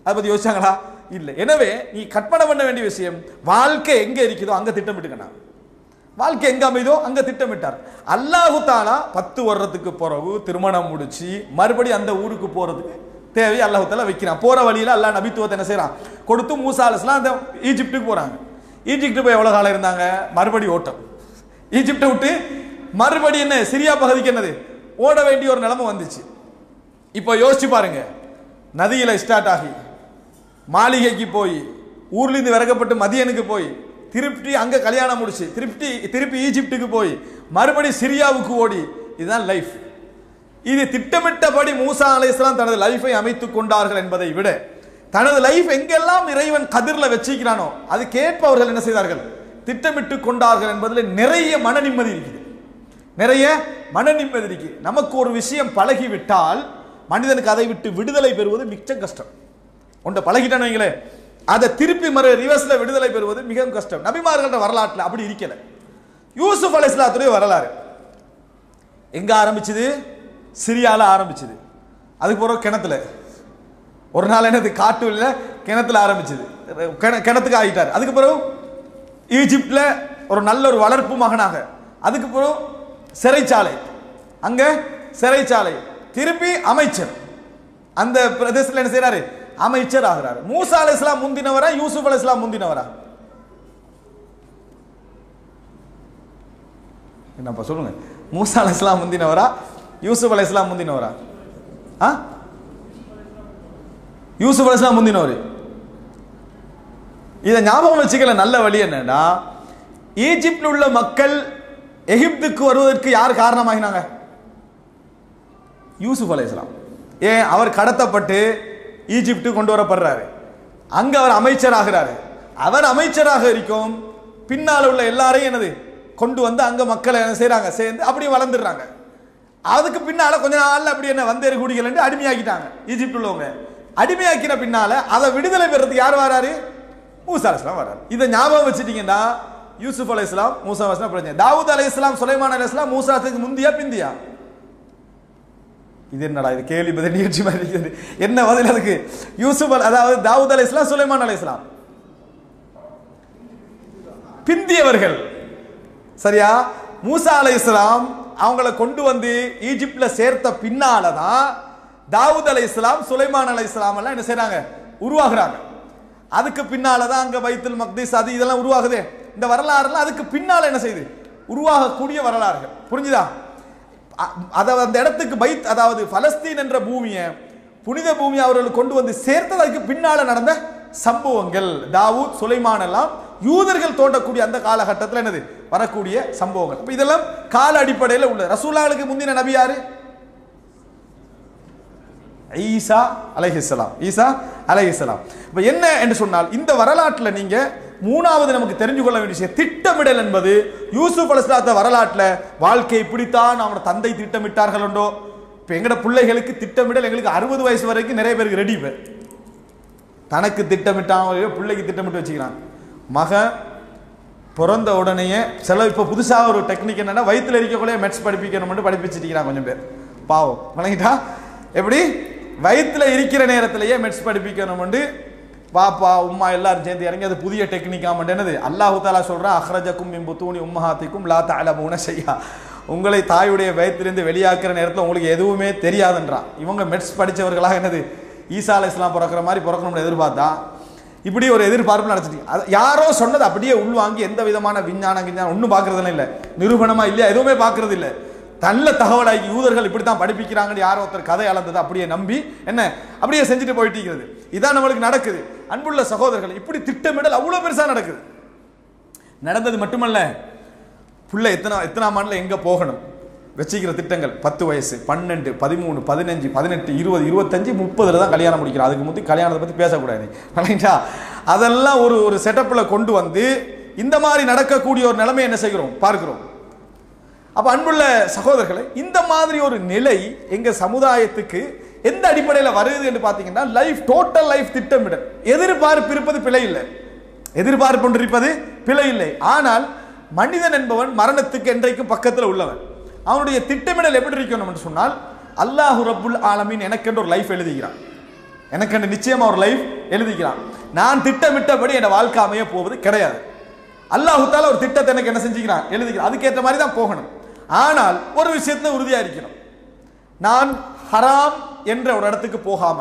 அதை பற்றி யோசிச்சாங்களா? இல்லை. எனவே நீ கற்பனை பண்ண வேண்டிய விஷயம் வாழ்க்கை எங்கே இருக்குதோ அங்கே திட்டமிட்டுக்கணும் வாழ்க்கை எங்க அமைதோ அங்க திட்டமிட்டார். அல்லாஹு தாலா பத்து வருடத்துக்கு பிறகு திருமணம் முடிச்சு மறுபடியும் அந்த ஊருக்கு போறதுக்கு தேவையை அல்லாஹு தாலா வைக்கிறான். போகிற வழியில் அல்லாஹ் நபித்துவத்தை என்ன செய்கிறான் கொடுத்து மூசா அலஸ்லாம் அந்த ஈஜிப்டுக்கு போகிறாங்க ஈஜிப்டு போய் எவ்வளோ காலம் இருந்தாங்க? மறுபடி ஓட்டம். ஈஜிப்டை விட்டு மறுபடி என்ன? சிரியா பகுதிக்கு என்னது? ஓட வேண்டிய ஒரு நிலைமை வந்துச்சு. இப்போ யோசிச்சு பாருங்க. நதியில் ஸ்டார்ட் ஆகி மாளிகைக்கு போய் ஊர்லேருந்து விறகப்பட்டு மதியனுக்கு போய் திருப்பி அங்கே கல்யாணம் முடிச்சு திருப்பி திருப்பி ஈஜிப்டுக்கு போய் மறுபடி சிரியாவுக்கு ஓடி இதுதான் லைஃப் இது திட்டமிட்டபடி மூசா அலைஹிஸ்ஸலாம் தனது லைஃபை அமைத்துக் கொண்டார்கள் என்பதை விட தனது லைஃப் எங்கெல்லாம் இறைவன் கதிரில் வச்சிக்கிறானோ அது கேட்பவர்கள் என்ன செய்தார்கள்? திட்டமிட்டு கொண்டார்கள் என்பதில் நிறைய மன நிம்மதி இருக்குது. நிறைய மன நிம்மதி இருக்கு. நமக்கு ஒரு விஷயம் பழகிவிட்டால் மனிதனுக்கு அதை விட்டு விடுதலை பெறுவது மிச்சம் கஷ்டம். ஒன்றை பழகிட்டான்னு அதை திருப்பி மறு ரிவர்ஸில் விடுதலை பெறுவது மிகவும் கஷ்டம். நபிமார்கள வரலாற்றில் அப்படி இருக்கலை. யூசுப் அலைஹிஸ்ஸலாத்துடைய வரலாறு. எங்க ஆரம்பிச்சது? சிரியாவில் ஆரம்பிச்சது. அதுக்கு பிறகு கிணத்துல. ஒரு நாள் என்னது காட்டுல கிணத்துல ஆரம்பிச்சது. கிண- கிணத்துக்கு ஆகிட்டார் அதுக்கு பிறகு ஈஜிப்டில் ஒரு நல்ல ஒரு வளர்ப்பு மகனாக. அதுக்கு பிறகு சிறைச்சாலை. அங்கே சிறைச்சாலை. திருப்பி அமைச்சர். அந்த பிரதேசத்தில் என்ன செய்யறாரு அமைச்சர் ஆகிறார். மூசா அலைஹிஸ்ஸலாம் முந்தினவரா யூசுப் அலைஹிஸ்ஸலாம் முந்தினவரா? என்னப்பா சொல்லுங்க. மூசா அலைஹிஸ்ஸலாம் முந்தினவரா? யூசுப் அலைஹிஸ்ஸலாம் முந்தினவரா? ஆ? யூசுப் அலைஹிஸ்ஸலாம் முந்தினவர். இதை ஞாபகம் வச்சுக்கல நல்ல வழி என்னன்னா ஈஜிப்டில் உள்ள மக்கள் எகிப்துக்கு வருவதற்கு யார் காரணமாகினாங்க? யூசுப் அலைஹிஸ்ஸலாம் ஏன்? அவர் கடத்தப்பட்டு ஈஜிப்டு கொண்டு வரப்படுறாரு. அங்க அவர் அமைச்சராகிறாரு. அவர் அமைச்சராக இருக்கும் பின்னால் உள்ள எல்லாரையும் என்னது? கொண்டு வந்து அங்க மக்களை என்ன செய்கிறாங்க சேர்ந்து அப்படியே வளர்ந்துடுறாங்க. அதுக்கு பின்னால் கொஞ்ச நாளில் அப்படி என்ன வந்தேறு குடிகள் அடிமையாக்கிட்டாங்க. ஈஜிப்ட் உள்ளவங்க. அடிமையாக்கின பின்னால அதை விடுதலை பெறதுக்கு யார் வராரு? மூசா அலைஹிஸ்ஸலாம் வராரு. இதை ஞாபகம் வச்சுட்டீங்கன்னா யூசுப் அலைஹிஸ்ஸலாம் மூசா அலைஹிஸ்ஸலாம் பிரச்சனை. தாவூத் அலைஹிஸ்ஸலாம் சுலைமான் மூசா மூசாத்துக்கு முந்தியா பிந்தியா? இது என்னடா இது கேள்வி பதில் நிகழ்ச்சி மாதிரி இருக்குது. என்ன பதில் அதுக்கு? யூசுப் அல்- அதாவது தாவூத் அலை இஸ்லாம் சுலைமான் அலை இஸ்லாம் பிந்தியவர்கள். சரியா? மூசா அலை இஸ்லாம் அவங்கள கொண்டு வந்து ஈஜிப்டில் சேர்த்த பின்னால தான் தாவூத் அலை இஸ்லாம் சுலைமான் அலை இஸ்லாம் எல்லாம் என்ன செய்கிறாங்க உருவாகுறாங்க. அதுக்கு பின்னால தான் அங்கே வைத்தல் மக்தீஸ் அது இதெல்லாம் உருவாகுதே. இந்த வரலாறுலாம் அதுக்கு பின்னால் என்ன செய்யுது உருவாகக்கூடிய வரலாறுகள். புரிஞ்சுதா? அதை அந்த இடத்துக்கு பைத் அதாவது பலஸ்தீன் என்ற பூமியை புனித பூமி அவர்கள் கொண்டு வந்து சேர்த்ததற்கு பின்னால் நடந்த சம்பவங்கள். தாவூத் சுலைமான் எல்லாம் யூதர்கள் தோண்டக்கூடிய அந்த காலகட்டத்தில் என்னது? வரக்கூடிய சம்பவங்கள். இப்போ இதெல்லாம் கால அடிப்படையில் உள்ள ரசூலாளுக்கு முந்தின நபி யாரு? ஈசா அலைஹிஸ்ஸலாம். ஈசா அலைஹிஸ்ஸலாம். இப்போ என்ன என்று சொன்னால் இந்த வரலாற்றில் நீங்க மூணாவது நமக்கு தெரிஞ்சு கொள்ள வேண்டிய விஷயம் திட்டமிடல் என்பது யூசுப் அலிஸ்லாத்த வரலாற்றில் வாழ்க்கை இப்படித்தான் அவனோட தந்தை திட்டமிட்டார்கள் உண்டோ இப்போ எங்கட பிள்ளைகளுக்கு திட்டமிடல் எங்களுக்கு அறுபது வயசு வரைக்கும் நிறைய பேருக்கு ரெடி பேர் தனக்கு திட்டமிட்டான் பிள்ளைக்கு திட்டமிட்டு வச்சுக்கிறான் மகன் பிறந்த உடனேயே சில இப்போ புதுசாக ஒரு டெக்னிக் என்னென்னா வயிற்றில் இருக்கக்குள்ளே மெட்ஸ் படிப்பிக்கணும்னு படிப்பிச்சிருக்கிறாங்க கொஞ்சம் பேர். பாவம். வணங்கிட்டா? எப்படி? வயிற்றில் இருக்கிற நேரத்திலேயே மெட்ஸ் படிப்பிக்கணும்னு பாப்பா உம்மா எல்லாரும் சேர்ந்து இறங்கி அது புதிய டெக்னிக்காக என்னது? அல்லாஹு தாலா சொல்கிறான் அஹ்ரஜக்கும் இம்பு தூணி உம்மஹாத்திக்கும் லா தாலமுன செய்யா உங்களை தாயுடைய வயிற்றிலிருந்து வெளியாக்குற நேரத்தில் உங்களுக்கு எதுவுமே தெரியாதுன்றான் இவங்க மெட்ஸ் படித்தவர்களாக என்னது? ஈசா அலை இஸ்லாம் பிறக்கிற மாதிரி பிறக்கணும்னு எதிர்பார்த்தா? இப்படி ஒரு எதிர்பார்ப்பு நடத்திட்டீங்க அது யாரோ சொன்னது அப்படியே உள்வாங்கி எந்த விதமான விஞ்ஞானம் விஞ்ஞானம் ஒன்றும் பார்க்கறதுல இல்லை. நிரூபணமா இல்லையா? எதுவுமே பார்க்கறது இல்லை. நல்ல தகவலாகி யூதர்கள் இப்படி தான் படிப்பிக்கிறாங்கன்னு யாரோ ஒருத்தர் கதை அளந்தது அப்படியே நம்பி என்ன? அப்படியே செஞ்சுட்டு போயிட்டு இருக்கிறது இதான் நம்மளுக்கு நடக்குது. அன்புள்ள சகோதரர்கள் இப்படி திட்டமிடல் அவ்வளோ பெருசாக நடக்குது. நடந்தது மட்டுமல்ல புள்ள எத்தனை எத்தனாம் ஆண்டுல எங்கே போகணும்? வச்சுக்கிற திட்டங்கள் பத்து வயசு பன்னெண்டு பதிமூணு பதினஞ்சு பதினெட்டு இருபது இருபத்தஞ்சு முப்பதில் தான் கல்யாணம் முடிக்கிறோம். அதுக்கு முந்தி கல்யாணத்தை பற்றி பேசக்கூடாது இல்லைங்களா அதெல்லாம் ஒரு ஒரு செட்டப்பில் கொண்டு வந்து இந்த மாதிரி நடக்கக்கூடிய ஒரு நிலைமை என்ன செய்கிறோம்? பார்க்கிறோம். அப்போ அன்புள்ள சகோதரர்களை இந்த மாதிரி ஒரு நிலை எங்கள் சமுதாயத்துக்கு எந்த அடிப்படையில் வருது என்று பார்த்தீங்கன்னா லைஃப் டோட்டல் லைஃப் திட்டமிடல். எதிர்பார்ப்பு இருப்பது பிழை இல்லை. எதிர்பார்ப்பு ஒன்று இருப்பது பிழை இல்லை. ஆனால் மனிதன் என்பவன் மரணத்துக்கு என்றைக்கும் பக்கத்தில் உள்ளவன். அவனுடைய திட்டமிடல் எப்படி இருக்கணும் சொன்னால் அல்லாஹு ரப்புல் ஆலமீன் எனக்கென்று ஒரு லைஃப் எழுதுகிறான். எனக்கென்று நிச்சயமாக ஒரு லைஃப் எழுதிக்கிறான் நான் திட்டமிட்டபடி என் வாழ்க்கை அமைய போவது கிடையாது. அல்லாஹு ஒரு திட்டத்தை எனக்கு என்ன செஞ்சுக்கிறான்? எழுதிக்கிறான் அதுக்கேற்ற மாதிரி தான் போகணும். ஆனால் ஒரு விஷயத்தில் உறுதியாக இருக்கணும். நான் ஹராம் என்ற ஒரு இடத்துக்கு போகாம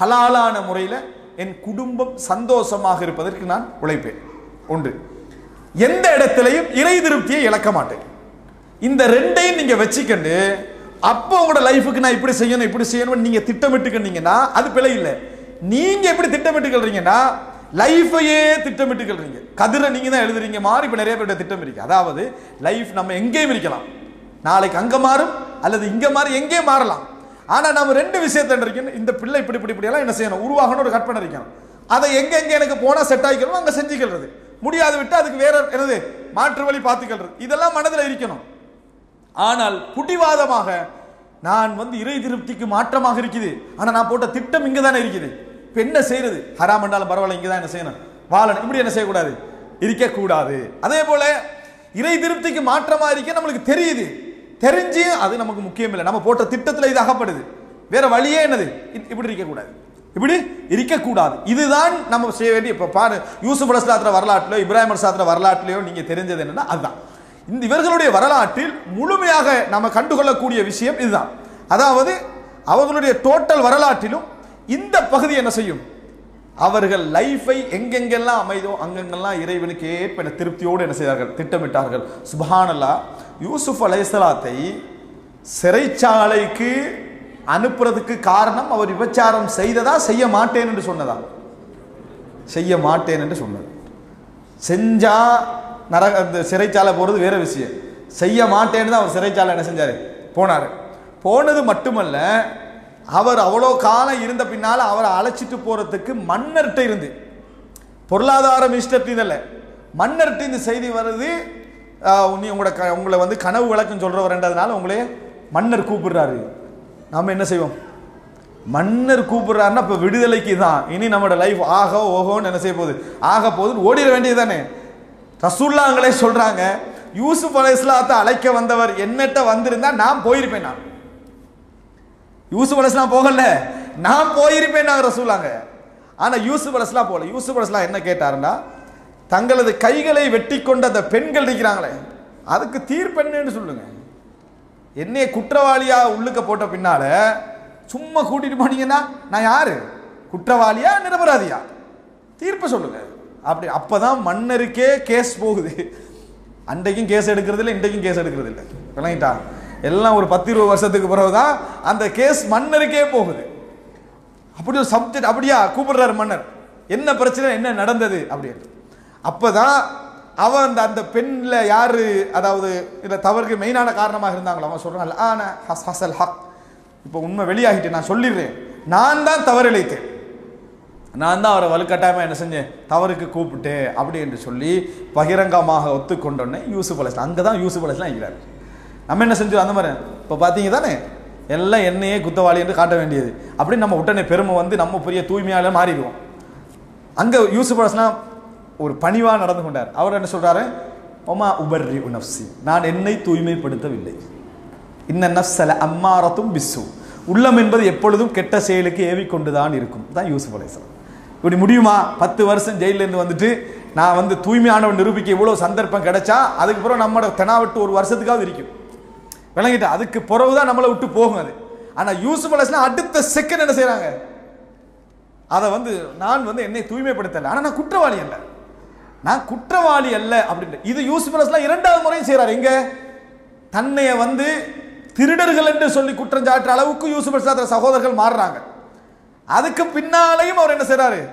ஹலாலான முறையில் என் குடும்பம் சந்தோஷமாக இருப்பதற்கு நான் உழைப்பேன். ஒன்று எந்த இடத்திலையும் இறை திருப்தியை இழக்க மாட்டேன். இந்த ரெண்டையும் நீங்க வச்சுக்கண்டு அப்போ உங்களோட லைஃபுக்கு நான் இப்படி செய்யணும் இப்படி செய்யணும்னு நீங்க திட்டமிட்டுக்கிட்டீங்கன்னா அது பிழை இல்லை. நீங்க எப்படி திட்டமிட்டுக்கிறீங்கன்னா லைஃபையே திட்டமிட்டுக்கிறீங்க கதிரை நீங்க தான் எழுதுறீங்க மாதிரி இப்போ நிறைய பேருடைய திட்டம் இருக்கு. அதாவது லைஃப் நம்ம எங்கேயும் இருக்கலாம். நாளைக்கு அங்கே மாறும் அல்லது இங்கே மாறி எங்கேயும் மாறலாம். ஆனால் நம்ம ரெண்டு விஷயத்தை இருக்கணும்? இந்த பிள்ளை இப்படி இப்படி இப்படி என்ன செய்யணும்? உருவாகணும் ஒரு கற்பனை இருக்கணும். அதை எங்கே எங்கே எனக்கு போனால் செட் ஆகிக்கணும் அங்கே செஞ்சுக்கிறது. முடியாது விட்டு அதுக்கு வேற என்னது? மாற்று வழி பார்த்துக்கிறது. இதெல்லாம் மனதில் இருக்கணும். ஆனால் புடிவாதமாக நான் வந்து இறை திருப்திக்கு மாற்றமாக இருக்குது. ஆனால் நான் போட்ட திட்டம் இங்கே தானே இருக்குது. இப்போ என்ன செய்யறது ஹராம் என்றாலும் பரவாயில்ல இங்கே தான் என்ன செய்யணும். வாழணும். இப்படி என்ன செய்யக்கூடாது? இருக்கக்கூடாது. அதே போல இறை திருப்திக்கு மாற்றமாக இருக்க நம்மளுக்கு தெரியுது. தெரிஞ்சு அது நமக்கு முக்கியம் இல்லை. நம்ம போட்ட திட்டத்தில் இது அகப்படுது. வேற வழியே என்னது? இப்படி இருக்கக்கூடாது. இப்படி இருக்கக்கூடாது. இதுதான் நம்ம செய்ய வேண்டிய இப்போ பாரு யூசுப் அலஸ்லாத்திர வரலாற்றிலோ இப்ராஹிம் அலஸ்லாத்திர வரலாற்றிலையோ நீங்கள் தெரிஞ்சது என்னன்னா அதுதான். இந்த இவர்களுடைய வரலாற்றில் முழுமையாக நம்ம கண்டுகொள்ளக்கூடிய விஷயம் இதுதான். அதாவது அவர்களுடைய டோட்டல் வரலாற்றிலும் இந்த பகுதி என்ன செய்யும்? அவர்கள் லைஃபை எங்கெங்கெல்லாம் அமைதோ அங்கெங்கெல்லாம் இறைவனுக்கு ஏற்ப என திருப்தியோடு என்ன செய்தார்கள்? திட்டமிட்டார்கள். சுபஹானல்லா யூசுப் அலைசலாத்தை சிறைச்சாலைக்கு அனுப்புறதுக்கு காரணம் அவர் விபச்சாரம் செய்ததா செய்ய மாட்டேன் என்று சொன்னதா? செய்ய மாட்டேன் என்று சொன்னது. செஞ்சா நரக அந்த சிறைச்சாலை போகிறது வேறு விஷயம். செய்ய மாட்டேன்னு தான் அவர் சிறைச்சாலை என்ன செஞ்சார்? போனார். போனது மட்டுமல்ல அவர் அவ்வளோ காலம் இருந்த பின்னால் அவரை அழைச்சிட்டு போகிறதுக்கு மன்னர்கிட்ட இருந்து பொருளாதாரம் இஷ்டத்து இல்லை மன்னர்கிட்ட இந்த செய்தி வருது ஆஹ், நீ உங்களோட க உங்களை வந்து கனவு விளக்கம் சொல்றவர்ன்றதுனால உங்களே மன்னர் கூப்பிடுறாரு. நாம் என்ன செய்வோம்? மன்னர் கூப்பிடுறாருன்னா இப்போ விடுதலைக்கு தான் இனி நம்மளோட லைஃப் ஆக ஓகோன்னு என்ன செய்ய போகுது? ஆக போகுதுன்னு ஓடிட வேண்டியது தானே ரசூல்லாங்களே சொல்றாங்க யூசுப் அலைஸ்லாத்தை அழைக்க வந்தவர் என்னட்ட வந்திருந்தா நான் போயிருப்பேன் நான். யூசுப் அலைஸ்லாம் போகல நான் போயிருப்பேன் நான் ரசூலாங்க ஆனா யூசுப் அலைஸ்லாம் போகல. யூசுப் அலைஸ்லாம் என்ன கேட்டாருன்னா தங்களது கைகளை வெட்டி கொண்ட அந்த பெண்கள் இருக்கிறாங்களே அதுக்கு தீர்ப்பென்னு சொல்லுங்க. என்னைய குற்றவாளியா உள்ளுக்க போட்ட பின்னால சும்மா கூட்டிட்டு போனீங்கன்னா நான் யாரு? குற்றவாளியா நிரபராதியா? தீர்ப்பை சொல்லுங்க. அப்படி அப்போ தான் மன்னருக்கே கேஸ் போகுது. அன்றைக்கும் கேஸ் எடுக்கிறது இல்லை இன்றைக்கும் கேஸ் எடுக்கிறது இல்லை விளங்கிட்டா? எல்லாம் ஒரு பத்து இருபது வருஷத்துக்கு பிறகு தான் அந்த கேஸ் மன்னருக்கே போகுது. அப்படி ஒரு சப்ஜெக்ட் அப்படியா? கூப்பிடுறாரு மன்னர். என்ன பிரச்சனை என்ன நடந்தது? அப்படின்னு. அப்போ தான் அவன் அந்த அந்த பெண்ணில் யார் அதாவது இதுல தவறுக்கு மெயினான காரணமாக இருந்தாங்களோ அவன் சொல்றான் ஆனால் ஹஸ் ஹசல் ஹக். இப்போ உண்மை வெளியாகிட்டு நான் சொல்லிடுறேன். நான் தான் தவறு இழைத்தேன். நான் தான் அவரை வலுக்கட்டாயமாக என்ன செஞ்சேன்? தவறுக்கு கூப்பிட்டேன் அப்படி என்று சொல்லி பகிரங்கமாக ஒத்துக்கொண்டோன்னே யூசுப் அலைஸ்லாம் அங்கே தான் யூசுப் அலைஸ்லாம் இருக்கிறார். நம்ம என்ன செஞ்சோம்? அந்த மாதிரி இப்போ பார்த்தீங்க தானே எல்லாம் என்னையே குத்தவாளி என்று காட்ட வேண்டியது. அப்படின்னு நம்ம உடனே பெருமை வந்து நம்ம பெரிய தூய்மையால மாறிடுவோம். அங்கே யூசுப் அலைஸ்லாம் ஒரு பணிவாக நடந்து கொண்டார். அவர் என்ன சொல்கிறாரு ஒமா உபர்ரி நஃப்சி நான் என்னை தூய்மைப்படுத்தவில்லை. இன்ன நஃப்சல அம்மாரத்தும் பிஸ்ஸு. உள்ளம் என்பது எப்பொழுதும் கெட்ட செயலுக்கு ஏவிக்கொண்டுதான் இருக்கும். தான் யூசுப் அலைஸ்லாம் இப்படி முடியுமா? பத்து வருஷம் ஜெயிலேருந்து வந்துட்டு நான் வந்து தூய்மையானவன் நிரூபிக்க இவ்வளோ சந்தர்ப்பம் கிடைச்சா அதுக்கு பிறகு நம்மளோட தெனாவிட்டு ஒரு வருஷத்துக்காவது இருக்கும். விளங்கிட்டு அதுக்கு பிறகுதான் நம்மளை விட்டு போகும் அது. ஆனால் யூசுப் அலைஹிஸ்ஸலாம் அடுத்த செகண்ட் என்ன செய்கிறாங்க அதை வந்து நான் வந்து என்னை தூய்மைப்படுத்தலை. ஆனால் நான் குற்றவாளி அல்ல. நான் குற்றவாளி அல்ல அப்படின்ட்டு. இது யூசுப் அலஸ்லாம் இரண்டாவது முறையும் செய்கிறார் எங்க? தன்னைய வந்து திருடர்கள் என்று சொல்லி குற்றம் சாட்டுற அளவுக்கு யூசுப் அலஸ்லாத்திர சகோதரர்கள் மாறுறாங்க. அதுக்கு பின்னாலையும் அவர் என்ன செய்றாரு?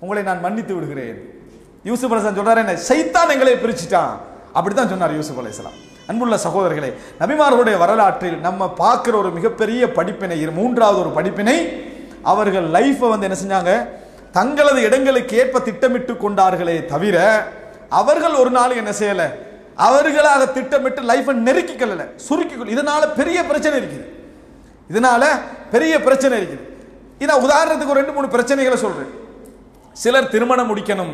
உங்களை நான் மன்னித்து விடுகிறேன். யூசுப் அலிஸ்லாம் சொல்றாரு என்ன சைத்தான் எங்களை பிரிச்சுட்டான். அப்படித்தான் சொன்னார் யூசுப் அலிஸ்லாம் அன்புள்ள சகோதரர்களே நபிமார்களுடைய வரலாற்றில் நம்ம பார்க்குற ஒரு மிகப்பெரிய படிப்பினை இரு- மூன்றாவது ஒரு படிப்பினை அவர்கள் லைஃப்பை வந்து என்ன செஞ்சாங்க? தங்களது இடங்களுக்கு ஏற்ப திட்டமிட்டு கொண்டார்களே தவிர அவர்கள் ஒரு நாள் என்ன செய்யலை? அவர்களாக திட்டமிட்டு லைஃப்பை நெருக்கிக்கல சுருக்கி கொள்ள- இதனால பெரிய பிரச்சனை இருக்குது. இதனால பெரிய பிரச்சனை இருக்குது. இதான் உதாரணத்துக்கு ஒரு ரெண்டு மூணு பிரச்சனைகளை சொல்றேன். சிலர் திருமணம் முடிக்கணும்.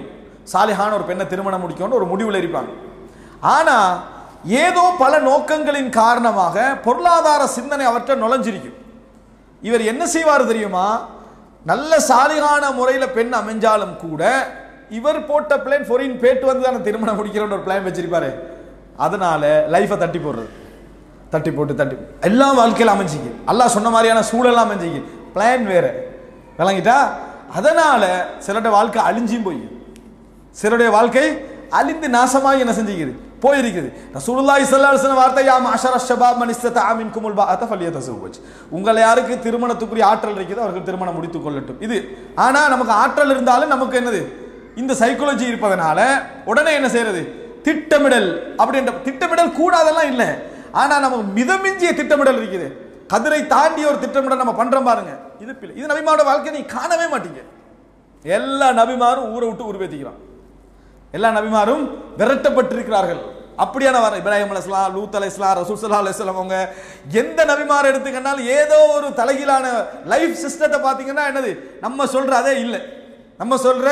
சாலிஹான ஒரு பெண்ணை திருமணம் முடிக்கணும்னு ஒரு முடிவில் இருப்பாங்க. ஆனா ஏதோ பல நோக்கங்களின் காரணமாக பொருளாதார சிந்தனை அவற்றை நுழைஞ்சிருக்கும். இவர் என்ன செய்வார் தெரியுமா? நல்ல சாலிகான முறையில் பெண் அமைஞ்சாலும் கூட இவர் போட்ட பிளான் ஃபொரின் பேட்டு வந்து தானே திருமணம் முடிக்கிறோன்ற ஒரு பிளான் வச்சிருப்பாரு. அதனால லைஃபை தட்டி போடுறது. தட்டி போட்டு தட்டி எல்லாம் வாழ்க்கையில் அமைஞ்சிக்கு அல்லாஹ் சொன்ன மாதிரியான சூழலாம் அமைஞ்சிக்கு பிளான் வேறு. விளங்கிட்டா? அதனால் சிலருடைய வாழ்க்கை அழிஞ்சும் போய். சிலருடைய வாழ்க்கை அழிந்து நாசமாக என்ன செஞ்சுக்குது போயிருக்குது ரசூலுல்லாஹி ஸல்லல்லாஹு அலைஹி வஸல்லம் வார்த்தை யா மஅஷர ஷபாப் மன் இஸ்ததா மின்குமுல் பாஅத ஃபல்யதஸவ்வஜ் உங்களை யாருக்கு திருமணத்துக்குரிய ஆற்றல் இருக்குதோ அவர்கள் திருமணம் முடித்துக் கொள்ளட்டும். இது. ஆனால் நமக்கு ஆற்றல் இருந்தாலும் நமக்கு என்னது? இந்த சைக்காலஜி இருப்பதனால உடனே என்ன செய்யறது? திட்டமிடல் அப்படின்ற திட்டமிடல் கூடாதெல்லாம் இல்லை. ஆனால் நமக்கு மிதமிஞ்சிய திட்டமிடல் இருக்குது. கதிரை தாண்டி ஒரு திட்டமிட நம்ம பண்ணுறோம் பாருங்க. இது பிள்ளை இது நபிமாரோட வாழ்க்கை நீ காணவே மாட்டீங்க. எல்லா நபிமாரும் ஊரை விட்டு உருவேத்திக்கிறான். எல்லா நபிமாரும் விரட்டப்பட்டிருக்கிறார்கள். அப்படியான வர இப்ராஹிம் அலிஸ்லாம் லூத் அலைஹிஸ்ஸலாம் ரசூல் சல்லா அலிஸ்லாம் அவங்க எந்த நபிமார் எடுத்துக்கனாலும் ஏதோ ஒரு தலைகீழான லைஃப் சிஸ்டத்தை பார்த்தீங்கன்னா என்னது? நம்ம சொல்ற அதே இல்லை. நம்ம சொல்ற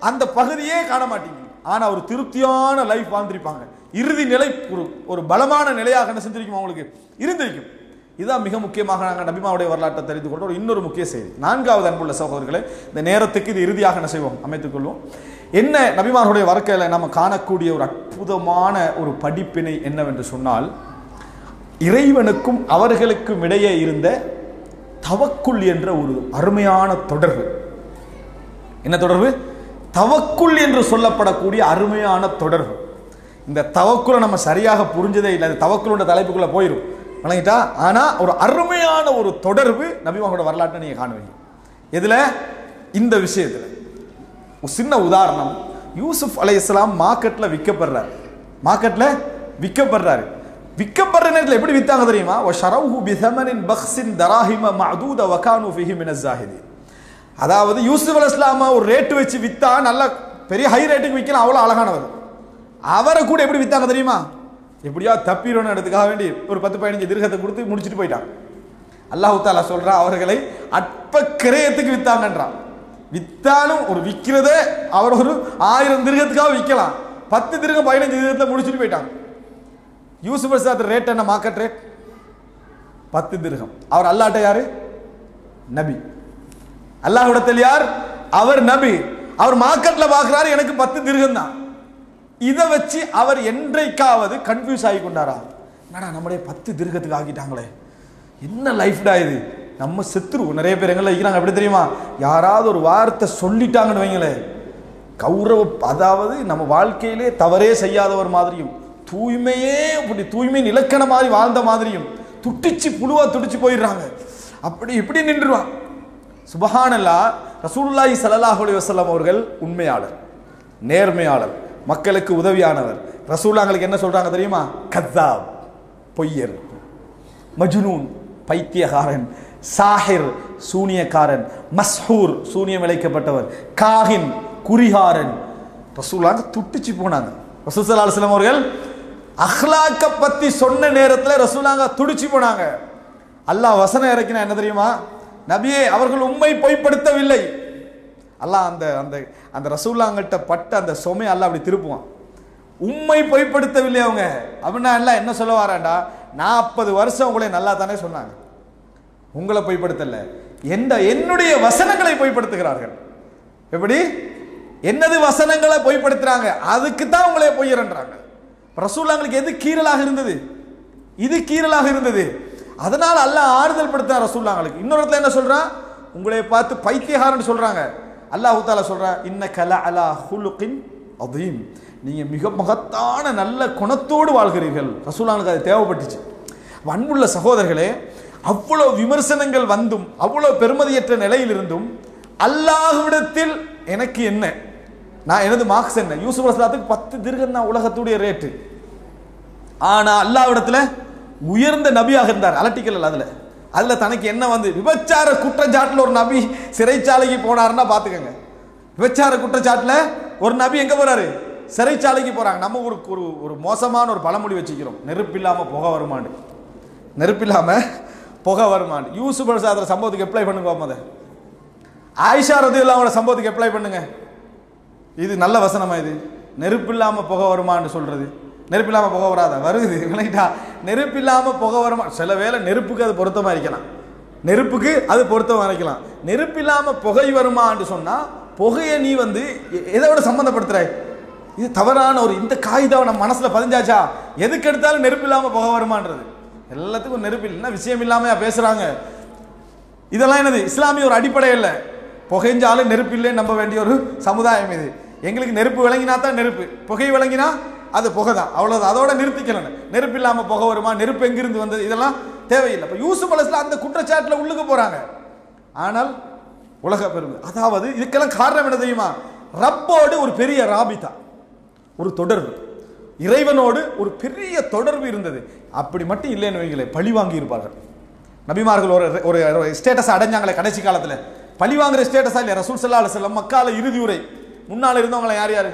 அந்த பகுதியே காண மாட்டீங்க. ஆனால் ஒரு திருப்தியான லைஃப் வாழ்ந்திருப்பாங்க. இறுதி நிலை ஒரு ஒரு பலமான நிலையாக என்ன செஞ்சிருக்கும் அவங்களுக்கு? இருந்திருக்கும். இதுதான் மிக முக்கியமாக நாங்கள் நபிமாவுடைய வரலாற்றை தெரிந்து கொண்ட ஒரு இன்னொரு முக்கிய செய்தி. நான்காவது அன்புள்ள சகோதரர்களை இந்த நேரத்துக்கு இது இறுதியாக என்ன செய்வோம்? அமைத்துக் கொள்வோம். என்ன நபிமாருடைய வாழ்க்கையில் நம்ம காணக்கூடிய ஒரு அற்புதமான ஒரு படிப்பினை என்னவென்று சொன்னால் இறைவனுக்கும் அவர்களுக்கும் இடையே இருந்த தவக்குள் என்ற ஒரு அருமையான தொடர்பு. என்ன தொடர்பு? தவக்குள் என்று சொல்லப்படக்கூடிய அருமையான தொடர்பு. இந்த தவக்குலை நம்ம சரியாக புரிஞ்சதே இல்லை. அது தவக்குளோட தலைப்புக்குள்ளே போயிடும் வழங்கிட்டா ஆனால் ஒரு அருமையான ஒரு தொடர்பு நபிமாவோட வரலாற்றை நீங்கள் காணுவீங்க. எதுல? இந்த விஷயத்தில். ஒரு சின்ன உதாரணம். யூசுப் இஸ்ஸலாம் மார்க்கெட்டில் விற்கப்படுறாரு. மார்க்கெட்டில் விற்கப்படுறாரு. விற்கப்படுற நேரத்தில் எப்படி விற்றாங்க தெரியுமா? ஓ ஷரவுஹு பிதமனின் பக்ஸின் தராஹிம மதூத வகானு ஃபிஹி மினஸ் ஜாஹிதி அதாவது யூசுப் அலைஹிஸ்ஸலாம ஒரு ரேட்டு வச்சு விற்றா நல்ல பெரிய ஹை ரேட்டுக்கு விற்கலாம் அவ்வளோ அழகானவர். அவரை கூட எப்படி விற்றாங்க தெரியுமா? எப்படியா தப்பிடணும் எடுத்துக்காக வேண்டி ஒரு பத்து பதினஞ்சு திருகத்தை கொடுத்து முடிச்சுட்டு போயிட்டான். அல்லாஹு தாலா சொல்கிறான் அவர்களை அற்ப கிரயத்துக்கு வித்தாங்கன்றான். வித்தாலும் ஒரு விற்கிறதே அவர் ஒரு ஆயிரம் திருகத்துக்காக விற்கலாம் பத்து திருகம் பதினஞ்சு திருகத்தை முடிச்சுட்டு போயிட்டாங்க யூசுப் சாத் ரேட் என்ன? மார்க்கெட் ரேட் பத்து திருகம். அவர் அல்லாட்ட யாரு? நபி. அல்லாஹ்விடத்தில் யார்? அவர் நபி. அவர் மார்க்கெட்டில் பார்க்குறாரு எனக்கு பத்து திருகம் தான் இதை வச்சு அவர் என்றைக்காவது கன்ஃபியூஸ் ஆகி கொண்டாரா என்னடா நம்மளே பத்து திருகத்துக்கு ஆக்கிட்டாங்களே. என்ன லைஃப்டா இது? நம்ம செத்துருவோம் நிறைய பேர் எங்களை இருக்கிறாங்க எப்படி தெரியுமா? யாராவது ஒரு வார்த்தை சொல்லிட்டாங்கன்னு வைங்களேன் கௌரவ அதாவது நம்ம வாழ்க்கையிலே தவறே செய்யாதவர் மாதிரியும் தூய்மையே அப்படி தூய்மை இலக்கண மாதிரி வாழ்ந்த மாதிரியும் துட்டிச்சு புழுவா துடிச்சு போயிடுறாங்க. அப்படி இப்படி நின்றுவான் சுபஹானல்லா ரசூல்லாஹி ஸல்லல்லாஹு அலி வஸல்லம் அவர்கள் உண்மையாளர் நேர்மையாளர். மக்களுக்கு உதவியானவர். ரசூலாங்களுக்கு என்ன சொல்றாங்க தெரியுமா? கத்தாப் பொய்யர் மஜ்னூன் பைத்தியகாரன் சாஹிர் சூனியக்காரன் மஸ்ஹூர் சூனியம் இழைக்கப்பட்டவர் காஹின் குறிகாரன். ரசூலாங்க துட்டிச்சு போனாங்க. ரசூல் ஸல்லல்லாஹு அவர்கள் அஹ்லாக்க பத்தி சொன்ன நேரத்தில் ரசூலாங்க துடிச்சு போனாங்க. அல்லாஹ் வசனம் இறக்கினா என்ன தெரியுமா? நபியே அவர்கள் உண்மை பொய்ப்படுத்தவில்லை. அல்லாஹ் அந்த அந்த அந்த ரசூல்லாங்கிட்ட பட்ட அந்த சுமையை அல்லாஹ் அப்படி திருப்புவான். உண்மை பொய்ப்படுத்தவில்லை அவங்க. அப்படின்னா எல்லாம் என்ன சொல்ல வராண்டா நாற்பது வருஷம் உங்களை நல்லா தானே சொன்னாங்க. உங்களை பொய்ப்படுத்தல. எந்த என்னுடைய வசனங்களை பொய்ப்படுத்துகிறார்கள். எப்படி? என்னது வசனங்களை பொய்ப்படுத்துறாங்க? அதுக்கு தான் உங்களே பொய்யறன்றாங்க. ரசூல்லாங்களுக்கு எது கீறலாக இருந்தது? இது கீறலாக இருந்தது. அதனால் அல்ல ஆறுதல் படுத்த ரசூல்லாங்களுக்கு. இன்னொரு இடத்துல என்ன சொல்றான்? உங்களை பார்த்து பைத்தியகாரன் சொல்றாங்க. அல்லாஹு தாலா சொல்றான் இன்ன கல அலா ஹுலுக்கின் அதீம். நீங்கள் மிக மகத்தான நல்ல குணத்தோடு வாழ்கிறீர்கள். ரசூலானுக்கு அது தேவைப்பட்டுச்சு. அன்புள்ள சகோதரர்களே அவ்வளோ விமர்சனங்கள் வந்தும் அவ்வளோ பெருமதியற்ற நிலையிலிருந்தும் அல்லாஹ்விடத்தில் எனக்கு என்ன? நான் எனது மார்க்ஸ் என்ன? யூசுப் அஸ்லாத்துக்கு பத்து திருகம் தான் உலகத்துடைய ரேட்டு ஆனால் அல்லாவிடத்தில் உயர்ந்த நபியாக இருந்தார் அலட்டிக்கல் அதில். அதில் தனக்கு என்ன வந்து விபச்சார குற்றச்சாட்டில் ஒரு நபி சிறைச்சாலைக்கு போனாருன்னா பார்த்துக்கோங்க. விபச்சார குற்றச்சாட்டில் ஒரு நபி எங்கே போகிறாரு சிறைச்சாலைக்கு போகிறாங்க நம்ம ஒரு ஒரு ஒரு மோசமான ஒரு பழமொழி வச்சுக்கிறோம். நெருப்பு இல்லாமல் புகை வருமாண்டு நெருப்பு இல்லாமல் புகை வருமான். யூசுப் அலிஸ்லாத்துல சம்பவத்துக்கு அப்ளை பண்ணுங்க பாப்போம் அதை. ஆயிஷா ரது அவங்களோட சம்பவத்துக்கு அப்ளை பண்ணுங்க. இது நல்ல வசனமா இது? நெருப்பு இல்லாமல் புகை வருமான்னு சொல்கிறது நெருப்பு இல்லாமல் புகை வராதா? வருது விளங்கிட்டா. நெருப்பு இல்லாமல் புகை வருமா? சில வேளை நெருப்புக்கு அது பொருத்தமாக இருக்கலாம். நெருப்புக்கு அது பொருத்தமாக இருக்கலாம். நெருப்பு இல்லாமல் புகை வருமான்னு சொன்னால் புகையை நீ வந்து எ- எதோட சம்மந்தப்படுத்துகிற இது தவறான ஒரு இந்த காகிதம் நம்ம மனசில் பதிஞ்சாச்சா? எதுக்கு எடுத்தாலும் நெருப்பு இல்லாமல் புகை வருமான்றது. எல்லாத்துக்கும் நெருப்பு இல்லைன்னா விஷயம் இல்லாமையா பேசுகிறாங்க இதெல்லாம் என்னது? இஸ்லாமிய ஒரு அடிப்படை இல்லை. புகைஞ்சாலும் நெருப்பு இல்லைன்னு நம்ப வேண்டிய ஒரு சமுதாயம் இது. எங்களுக்கு நெருப்பு விளங்கினா தான் நெருப்பு. புகை விளங்கினா அது புகை தான் அவ்வளோதான் அதோட நிறுத்திக்கலாம் நெருப்பு இல்லாமல் புகை வருமா? நெருப்பு எங்கிருந்து வந்தது? இதெல்லாம் தேவையில்லை. இப்போ யூசுப் அலிஸ்லாம் அந்த குற்றச்சாட்டில் உள்ளுக்கு போகிறாங்க ஆனால் உலக பெருமை. அதாவது இதுக்கெல்லாம் காரணம் என்ன தெரியுமா? ரப்போடு ஒரு பெரிய ராபிதா. ஒரு தொடர்பு. இறைவனோடு ஒரு பெரிய தொடர்பு இருந்தது. அப்படி மட்டும் இல்லைன்னு வைங்களே பழி வாங்கி இருப்பார்கள் நபிமார்கள் ஒரு ஒரு ஸ்டேட்டஸ் அடைஞ்சாங்களே கடைசி காலத்தில். பழி வாங்குற ஸ்டேட்டஸா இல்லை ரசூல் சல்லா அலுவலம் மக்கால இறுதி உரை. முன்னால் இருந்தவங்கள யார் யார்?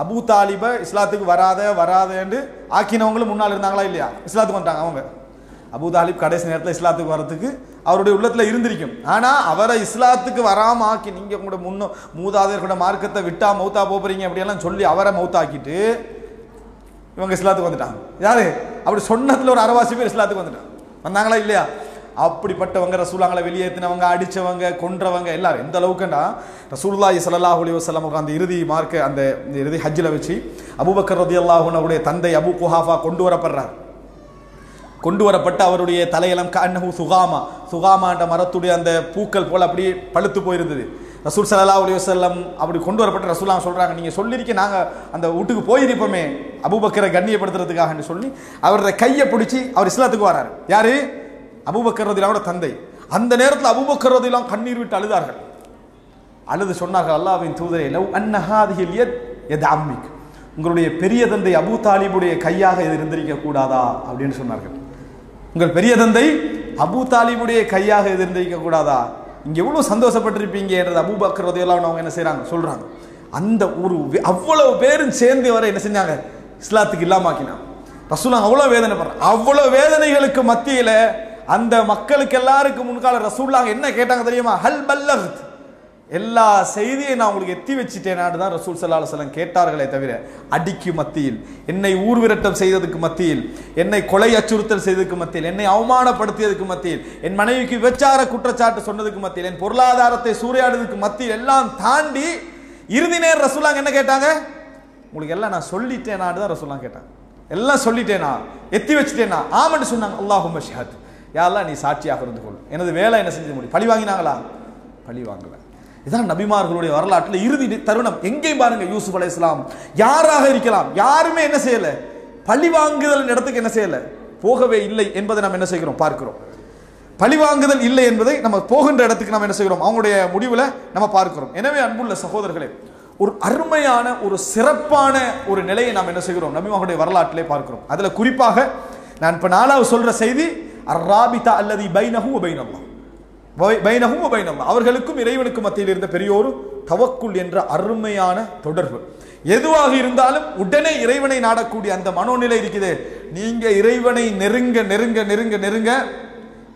அபூ தாலிப இஸ்லாத்துக்கு வராத வராதேன்னு ஆக்கினவங்களும் முன்னால் இருந்தாங்களா இல்லையா? இஸ்லாத்துக்கு வந்துட்டாங்க அவங்க. அபூ தாலிப் கடைசி நேரத்தில் இஸ்லாத்துக்கு வரத்துக்கு அவருடைய உள்ளத்தில் இருந்திருக்கும். ஆனால் அவரை இஸ்லாத்துக்கு வராம ஆக்கி நீங்கள் கூட மூதாதையர் கூட மார்க்கத்தை விட்டா மௌத்தா போறீங்க அப்படியெல்லாம் சொல்லி அவரை மௌத்தாக்கிட்டு இவங்க இஸ்லாத்துக்கு வந்துட்டாங்க. யாரு? அப்படி சொன்னதுல ஒரு அரவாசி பேர் இஸ்லாத்துக்கு வந்துட்டாங்க. வந்தாங்களா இல்லையா? அப்படிப்பட்டவங்க ரசூலாங்களை வெளியேற்றினவங்க அடித்தவங்க கொன்றவங்க எல்லாரும். எந்த அளவுக்குண்டா ரசூலுல்லாஹி சல்லாஹ் அலி வசலம் அந்த இறுதி மார்க்க அந்த இறுதி ஹஜ்ஜில் வச்சு அபுபக்கர் ரதி அல்லாஹுனவுடைய தந்தை அபு குஹாஃபா கொண்டு வரப்படுறார். கொண்டு வரப்பட்ட அவருடைய தலையெல்லாம் கண்ணஹு சுகாமா சுகாமான்ற மரத்துடைய அந்த பூக்கள் போல் அப்படியே பழுத்து போயிருந்தது. ரசூல் சல்லா அலி வசல்லம் அப்படி கொண்டு வரப்பட்ட ரசூலாம் சொல்கிறாங்க நீங்கள் சொல்லியிருக்க நாங்கள் அந்த வீட்டுக்கு போயிருப்போமே அபுபக்கரை கண்ணியப்படுத்துறதுக்காகன்னு சொல்லி அவரது கையை பிடிச்சி அவர் இஸ்லாத்துக்கு வராரு. யாரு? அபூபக்கர் ரதிலாவோட தந்தை. அந்த நேரத்தில் அபூபக்கர் ரதிலாம் கண்ணீர் விட்டு அழுதார்கள். அழுது சொன்னார்கள் அல்லாஹ்வின் தூதரை லவ் அன்னஹாதிஹில் எத் எத் அம்மிக். உங்களுடைய பெரிய தந்தை அபூ தாலிபுடைய கையாக இது இருந்திருக்க கூடாதா? அப்படின்னு சொன்னார்கள். உங்கள் பெரிய தந்தை அபூ தாலிபுடைய கையாக இது இருந்திருக்க கூடாதா? இங்கே எவ்வளோ சந்தோஷப்பட்டிருப்பீங்க? என்றது அபூபக்கர் ரதியெல்லாம் அவங்க என்ன செய்கிறாங்க சொல்கிறாங்க அந்த ஒரு அவ்வளோ அவ்வளவு பேரும் சேர்ந்து வர என்ன செஞ்சாங்க? இஸ்லாத்துக்கு இல்லாமாக்கினாங்க ரசூலா வேதனை வேதனைப்படுறாங்க. அவ்வளோ வேதனைகளுக்கு மத்தியில் அந்த மக்களுக்கு எல்லாருக்கும் முன்கால ரசூல்லாங்க என்ன கேட்டாங்க தெரியுமா? ஹல் பல்லகத். எல்லா செய்தியை நான் உங்களுக்கு எத்தி வச்சுட்டேனான்னு தான் ரசூல் சல்லா அலுவலம் கேட்டார்களே தவிர அடிக்கு மத்தியில் என்னை ஊர்விரட்டம் செய்ததுக்கு மத்தியில் என்னை கொலை அச்சுறுத்தல் செய்ததுக்கு மத்தியில் என்னை அவமானப்படுத்தியதுக்கு மத்தியில் என் மனைவிக்கு விபச்சார குற்றச்சாட்டு சொன்னதுக்கு மத்தியில் என் பொருளாதாரத்தை சூறையாடுறதுக்கு மத்தியில் எல்லாம் தாண்டி இறுதி நேரம் ரசூலாங்க என்ன கேட்டாங்க? உங்களுக்கு எல்லாம் நான் சொல்லிட்டேனான்னு தான் ரசூலாம் கேட்டாங்க. எல்லாம் சொல்லிட்டேனா? எத்தி வச்சுட்டேனா? ஆமான்னு சொன்னாங்க. அல்லாஹும் ஷஹத் யாரெல்லாம் நீ சாட்சியாக இருந்து கொள்? எனது வேலை என்ன செஞ்சது முடியும்? பழி வாங்கினாங்களா? பழி வாங்கல. இதான் நபிமார்களுடைய வரலாற்றில் இறுதி தருணம். எங்கேயும் பாருங்க யூசுப் அலை இஸ்லாம் யாராக இருக்கலாம்? யாருமே என்ன செய்யலை? பழி வாங்குதல் இடத்துக்கு என்ன செய்யலை? போகவே இல்லை என்பதை நாம் என்ன செய்கிறோம்? பார்க்கிறோம். பழி வாங்குதல் இல்லை என்பதை நம்ம போகின்ற இடத்துக்கு நாம் என்ன செய்கிறோம்? அவங்களுடைய முடிவில் நம்ம பார்க்கிறோம். எனவே அன்புள்ள சகோதரர்களே ஒரு அருமையான ஒரு சிறப்பான ஒரு நிலையை நாம் என்ன செய்கிறோம்? நபிமாவுடைய வரலாற்றிலே பார்க்கிறோம். அதில் குறிப்பாக நான் இப்போ நாலாவது சொல்கிற செய்தி அர்ராபிதா அல்லது பைனஹு பைனல்லா பைனஹும் பைனல்லா அவர்களுக்கும் இறைவனுக்கும் மத்தியில் இருந்த பெரியோரு தவக்குள் என்ற அருமையான தொடர்பு. எதுவாக இருந்தாலும் உடனே இறைவனை நாடக்கூடிய அந்த மனோநிலை இருக்குது. நீங்க இறைவனை நெருங்க நெருங்க நெருங்க நெருங்க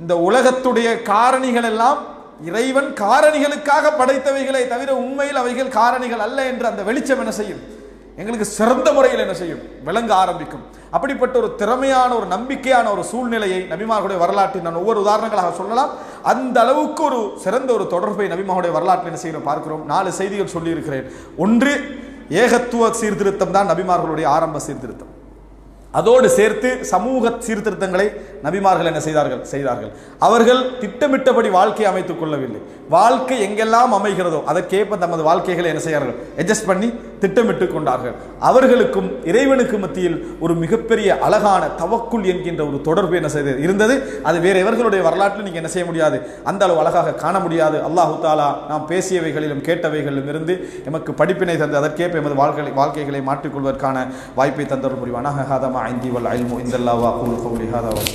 இந்த உலகத்துடைய காரணிகள் எல்லாம் இறைவன் காரணிகளுக்காக படைத்தவைகளை தவிர உண்மையில் அவைகள் காரணிகள் அல்ல என்று அந்த வெளிச்சம் என்ன செய்யும்? எங்களுக்கு சிறந்த முறையில் என்ன செய்யும்? விளங்க ஆரம்பிக்கும். அப்படிப்பட்ட ஒரு திறமையான ஒரு நம்பிக்கையான ஒரு சூழ்நிலையை நபிமார்களுடைய வரலாற்றில் நான் ஒவ்வொரு உதாரணங்களாக சொல்லலாம். அந்த அளவுக்கு ஒரு சிறந்த ஒரு தொடர்பை நபிமாவுடைய வரலாற்றில் என்ன செய்கிறோம் பார்க்கிறோம். நாலு செய்திகள் சொல்லியிருக்கிறேன். ஒன்று ஏகத்துவ சீர்திருத்தம் தான் நபிமார்களுடைய ஆரம்ப சீர்திருத்தம். அதோடு சேர்த்து சமூக சீர்திருத்தங்களை நபிமார்கள் என்ன செய்தார்கள்? செய்தார்கள். அவர்கள் திட்டமிட்டபடி வாழ்க்கையை அமைத்துக் கொள்ளவில்லை. வாழ்க்கை எங்கெல்லாம் அமைகிறதோ அதற்கேற்ப தமது வாழ்க்கைகளை என்ன செய்கிறார்கள் அட்ஜஸ்ட் பண்ணி திட்டமிட்டு கொண்டார்கள். அவர்களுக்கும் இறைவனுக்கு மத்தியில் ஒரு மிகப்பெரிய அழகான தவக்குள் என்கின்ற ஒரு தொடர்பு என்ன செய்தது இருந்தது. அது வேற எவர்களுடைய வரலாற்றில் நீங்கள் என்ன செய்ய முடியாது. அந்த அளவு அழகாக காண முடியாது. அல்லாஹு தாலா நாம் பேசியவைகளிலும் கேட்டவைகளிலும் இருந்து எமக்கு படிப்பினை தந்து அதற்கேற்ப எமது வாழ்க்கை வாழ்க்கைகளை மாற்றிக்கொள்வதற்கான வாய்ப்பை தந்தரும் புரிவானாக. عندي والعلم عند الله وأقول قولي هذا